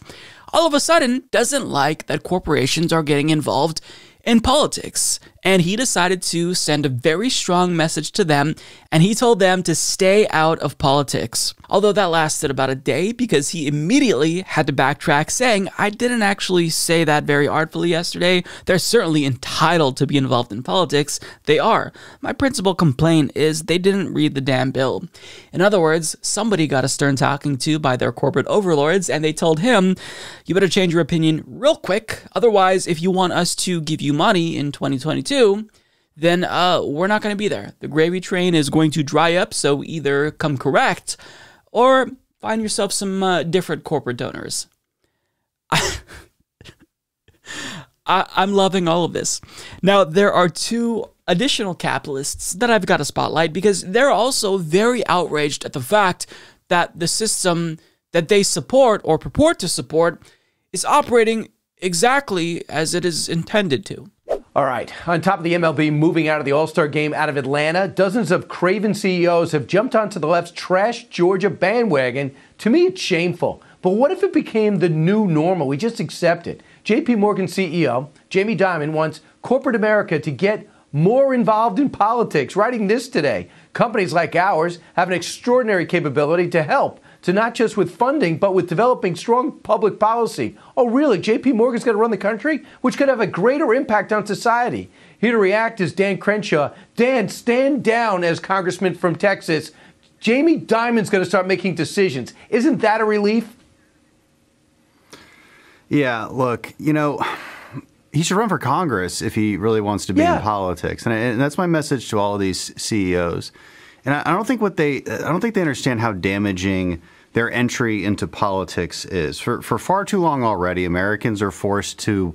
all of a sudden doesn't like that corporations are getting involved in politics. And he decided to send a very strong message to them, and he told them to stay out of politics. Although that lasted about a day because he immediately had to backtrack, saying, I didn't actually say that very artfully yesterday. They're certainly entitled to be involved in politics. They are. My principal complaint is they didn't read the damn bill. In other words, somebody got a stern talking to by their corporate overlords, and they told him, You better change your opinion real quick. Otherwise, if you want us to give you money in 2022, then uh, we're not going to be there. The gravy train is going to dry up, so either come correct or find yourself some uh, different corporate donors. (laughs) I, I'm loving all of this. Now, there are two additional capitalists that I've got to spotlight because they're also very outraged at the fact that the system that they support or purport to support is operating exactly as it is intended to. All right. On top of the MLB moving out of the All Star game out of Atlanta, dozens of craven CEOs have jumped onto the left's trash Georgia bandwagon. To me, it's shameful. But what if it became the new normal? We just accept it. JP Morgan CEO Jamie Dimon wants corporate America to get more involved in politics, writing this today. Companies like ours have an extraordinary capability to help to not just with funding, but with developing strong public policy. Oh, really? JP Morgan's going to run the country? Which could have a greater impact on society. Here to react is Dan Crenshaw. Dan, stand down as Congressman from Texas. Jamie Dimon's going to start making decisions. Isn't that a relief? Yeah, look, you know, he should run for Congress if he really wants to be yeah. in politics. And, and, that's my message to all of these CEOs. And I, I don't think what they I don't think they understand how damaging their entry into politics is. For for far too long already, Americans are forced to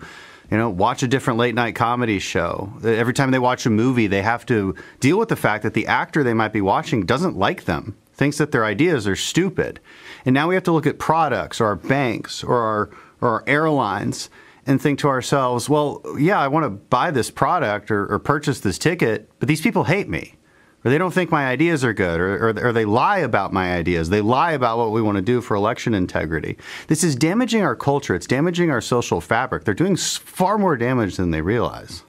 you know, watch a different late night comedy show. Every time they watch a movie, they have to deal with the fact that the actor they might be watching doesn't like them, thinks that their ideas are stupid. And now we have to look at products or our banks or our, or our airlines and think to ourselves, well, yeah, I want to buy this product or, or purchase this ticket, but these people hate me or they don't think my ideas are good, or, or, or, they lie about my ideas. They lie about what we want to do for election integrity. This is damaging our culture. It's damaging our social fabric. They're doing far more damage than they realize.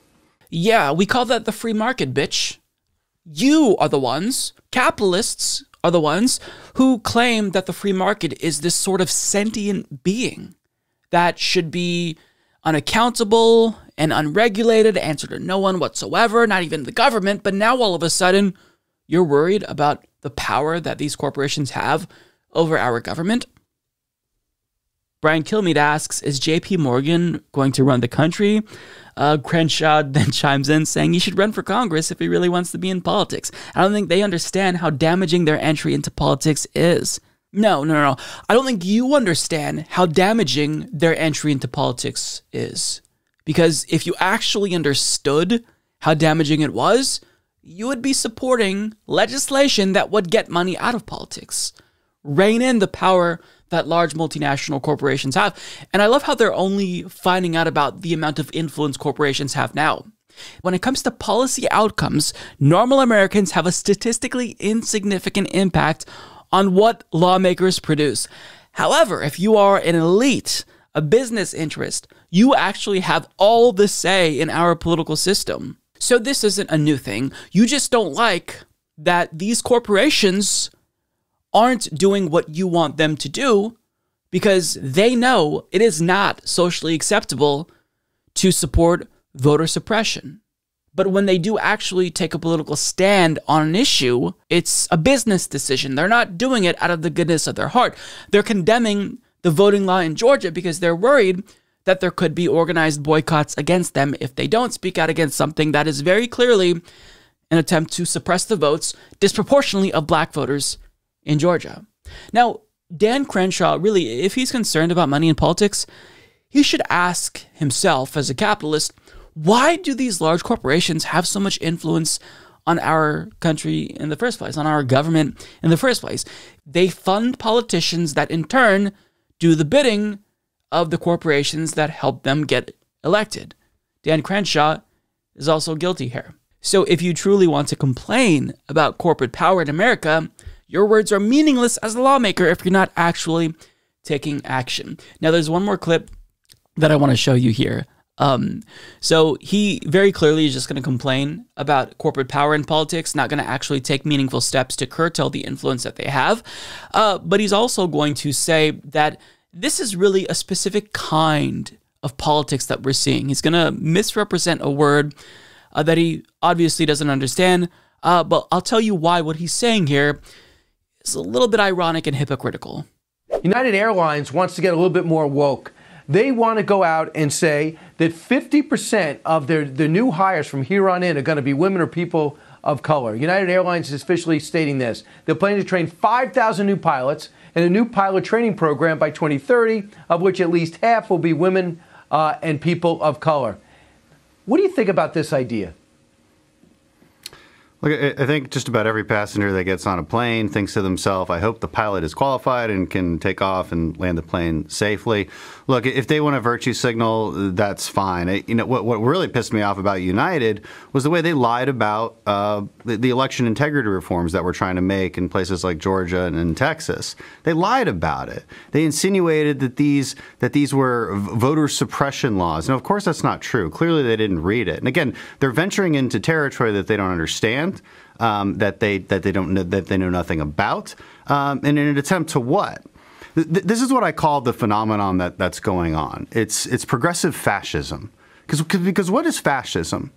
Yeah, we call that the free market, bitch. You are the ones, capitalists are the ones, who claim that the free market is this sort of sentient being that should be unaccountable and unregulated, answer to no one whatsoever, not even the government. But now all of a sudden, you're worried about the power that these corporations have over our government. Brian Kilmeade asks, is JP Morgan going to run the country? Uh, Crenshaw (laughs) then chimes in saying he should run for Congress if he really wants to be in politics. I don't think they understand how damaging their entry into politics is. No, no, no. I don't think you understand how damaging their entry into politics is. Because if you actually understood how damaging it was, you would be supporting legislation that would get money out of politics, rein in the power that large multinational corporations have. And I love how they're only finding out about the amount of influence corporations have now. When it comes to policy outcomes, normal Americans have a statistically insignificant impact on what lawmakers produce. However, if you are an elite, a business interest, you actually have all the say in our political system. So this isn't a new thing. You just don't like that these corporations aren't doing what you want them to do because they know it is not socially acceptable to support voter suppression. But when they do actually take a political stand on an issue, it's a business decision. They're not doing it out of the goodness of their heart. They're condemning the voting law in Georgia because they're worried that there could be organized boycotts against them if they don't speak out against something that is very clearly an attempt to suppress the votes disproportionately of black voters in Georgia. Now, Dan Crenshaw, really, if he's concerned about money in politics, he should ask himself as a capitalist why do these large corporations have so much influence on our country in the first place, on our government in the first place? They fund politicians that in turn do the bidding of the corporations that helped them get elected. Dan Crenshaw is also guilty here. So if you truly want to complain about corporate power in America, your words are meaningless as a lawmaker if you're not actually taking action. Now, there's one more clip that I want to show you here. Um, so he very clearly is just going to complain about corporate power in politics, not going to actually take meaningful steps to curtail the influence that they have. Uh, but he's also going to say that this is really a specific kind of politics that we're seeing. He's going to misrepresent a word uh, that he obviously doesn't understand. Uh, but I'll tell you why what he's saying here is a little bit ironic and hypocritical. United Airlines wants to get a little bit more woke. They want to go out and say that 50% of their, the new hires from here on in are going to be women or people of color. United Airlines is officially stating this. They're planning to train 5,000 new pilots in a new pilot training program by 2030, of which at least half will be women uh, and people of color. What do you think about this idea? Look, I think just about every passenger that gets on a plane thinks to themselves, I hope the pilot is qualified and can take off and land the plane safely. Look, if they want a virtue signal, that's fine. You know, what, what really pissed me off about United was the way they lied about uh, the, the, election integrity reforms that we're trying to make in places like Georgia and, and Texas. They lied about it. They insinuated that these that these were voter suppression laws. Now, of course, that's not true. Clearly, they didn't read it. And again, they're venturing into territory that they don't understand um, that they that they don't know, that they know nothing about, um, and in an attempt to what? this is what I call the phenomenon that that's going on. It's it's progressive fascism, because because what is fascism?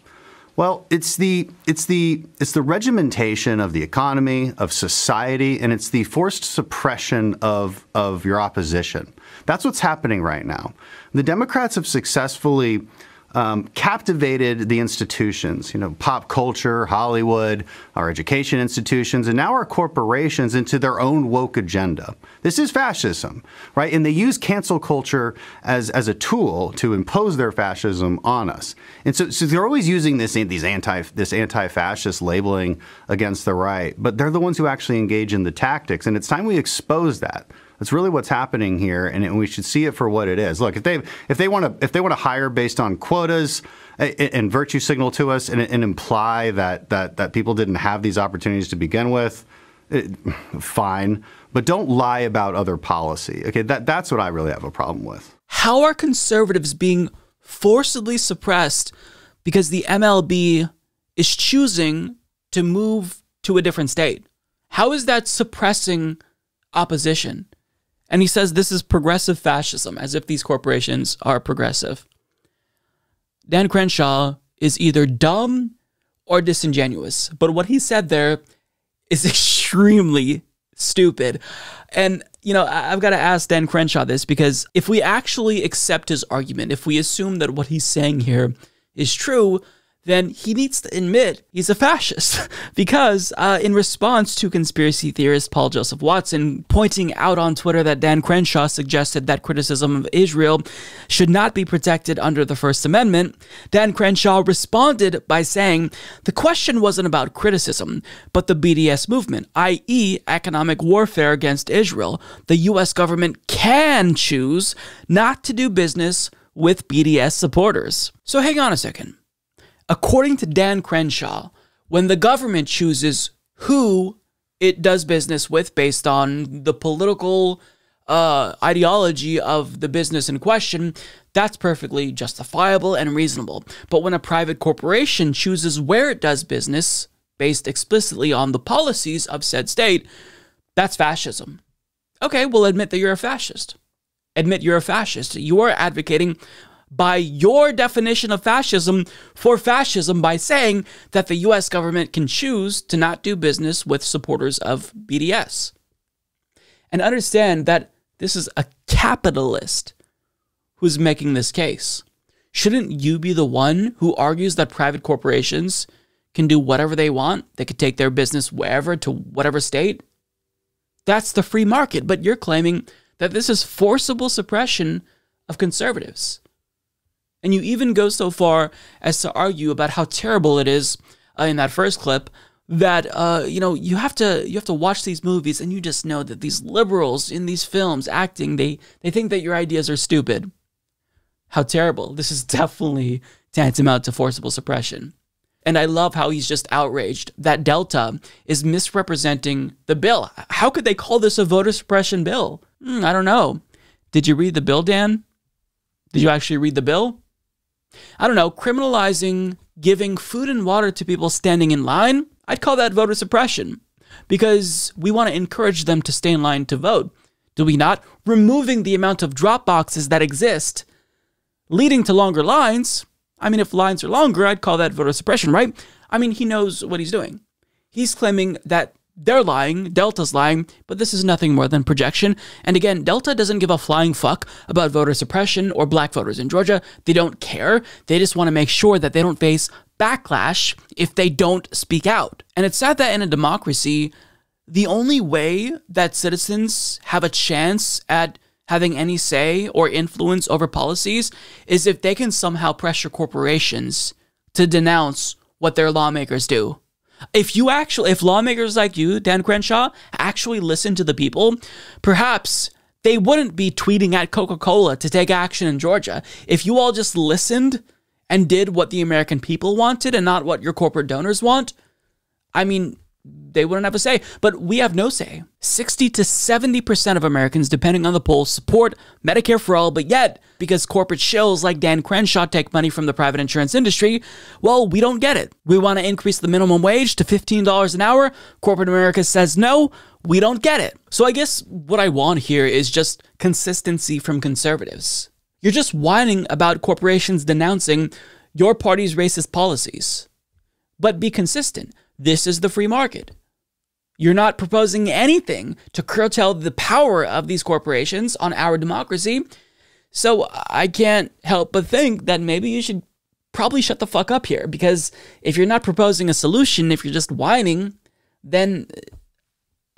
Well, it's the it's the it's the regimentation of the economy, of society, and it's the forced suppression of of your opposition. That's what's happening right now. The Democrats have successfully um, captivated the institutions, you know, pop culture, Hollywood, our education institutions, and now our corporations into their own woke agenda. This is fascism, right? And they use cancel culture as, as a tool to impose their fascism on us. And so, so they're always using this, these anti, this anti-fascist labeling against the right, but they're the ones who actually engage in the tactics. And it's time we expose that. That's really what's happening here, and we should see it for what it is. Look, if they if they want to if they want to hire based on quotas and virtue signal to us and, and imply that that that people didn't have these opportunities to begin with, it, fine. But don't lie about other policy. Okay, that that's what I really have a problem with. How are conservatives being forcibly suppressed because the MLB is choosing to move to a different state? How is that suppressing opposition? And he says this is progressive fascism, as if these corporations are progressive. Dan Crenshaw is either dumb or disingenuous, but what he said there is (laughs) extremely stupid. And, you know, I've got to ask Dan Crenshaw this because if we actually accept his argument, if we assume that what he's saying here is true, then he needs to admit he's a fascist. (laughs) because uh, in response to conspiracy theorist Paul Joseph Watson pointing out on Twitter that Dan Crenshaw suggested that criticism of Israel should not be protected under the First Amendment, Dan Crenshaw responded by saying the question wasn't about criticism, but the BDS movement, i.e., economic warfare against Israel. The U.S. government can choose not to do business with BDS supporters. So hang on a second. According to Dan Crenshaw, when the government chooses who it does business with based on the political uh, ideology of the business in question, that's perfectly justifiable and reasonable. But when a private corporation chooses where it does business based explicitly on the policies of said state, that's fascism. Okay, well, admit that you're a fascist. Admit you're a fascist. You are advocating by your definition of fascism for fascism by saying that the US government can choose to not do business with supporters of BDS. And understand that this is a capitalist who's making this case. Shouldn't you be the one who argues that private corporations can do whatever they want? They could take their business wherever to whatever state? That's the free market, but you're claiming that this is forcible suppression of conservatives. And you even go so far as to argue about how terrible it is uh, in that first clip that uh, you know you have to you have to watch these movies and you just know that these liberals in these films acting they they think that your ideas are stupid. How terrible! This is (laughs) definitely tantamount to forcible suppression. And I love how he's just outraged that Delta is misrepresenting the bill. How could they call this a voter suppression bill? Hmm, I don't know. Did you read the bill, Dan? Did you actually read the bill? I don't know, criminalizing giving food and water to people standing in line, I'd call that voter suppression because we want to encourage them to stay in line to vote. Do we not? Removing the amount of drop boxes that exist, leading to longer lines. I mean, if lines are longer, I'd call that voter suppression, right? I mean, he knows what he's doing. He's claiming that they're lying, Delta's lying, but this is nothing more than projection. And again, Delta doesn't give a flying fuck about voter suppression or black voters in Georgia. They don't care. They just want to make sure that they don't face backlash if they don't speak out. And it's sad that in a democracy, the only way that citizens have a chance at having any say or influence over policies is if they can somehow pressure corporations to denounce what their lawmakers do. If you actually, if lawmakers like you, Dan Crenshaw, actually listen to the people, perhaps they wouldn't be tweeting at Coca Cola to take action in Georgia. If you all just listened and did what the American people wanted and not what your corporate donors want, I mean, they wouldn't have a say. But we have no say. 60 to 70% of Americans, depending on the polls, support Medicare for all, but yet, because corporate shills like Dan Crenshaw take money from the private insurance industry, well, we don't get it. We want to increase the minimum wage to $15 an hour. Corporate America says no, we don't get it. So I guess what I want here is just consistency from conservatives. You're just whining about corporations denouncing your party's racist policies. But be consistent. This is the free market. You're not proposing anything to curtail the power of these corporations on our democracy. So I can't help but think that maybe you should probably shut the fuck up here because if you're not proposing a solution, if you're just whining, then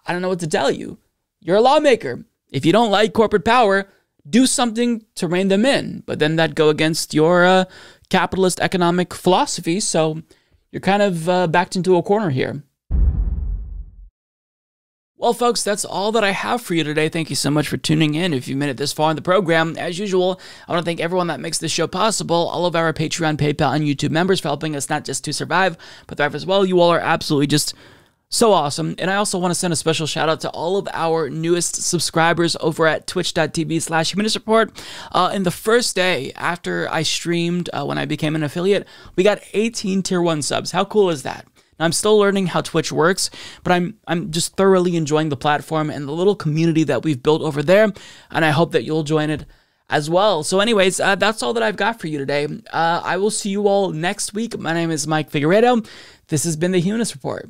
I don't know what to tell you. You're a lawmaker. If you don't like corporate power, do something to rein them in. But then that go against your uh, capitalist economic philosophy. So you're kind of uh, backed into a corner here. Well, folks, that's all that I have for you today. Thank you so much for tuning in. If you've made it this far in the program, as usual, I want to thank everyone that makes this show possible, all of our Patreon, PayPal, and YouTube members for helping us not just to survive, but thrive as well. You all are absolutely just so awesome. And I also want to send a special shout out to all of our newest subscribers over at twitch.tv slash humanist report. Uh, in the first day after I streamed uh, when I became an affiliate, we got 18 tier one subs. How cool is that? I'm still learning how Twitch works, but I'm I'm just thoroughly enjoying the platform and the little community that we've built over there, and I hope that you'll join it as well. So, anyways, uh, that's all that I've got for you today. Uh, I will see you all next week. My name is Mike Figueredo. This has been the Humanist Report.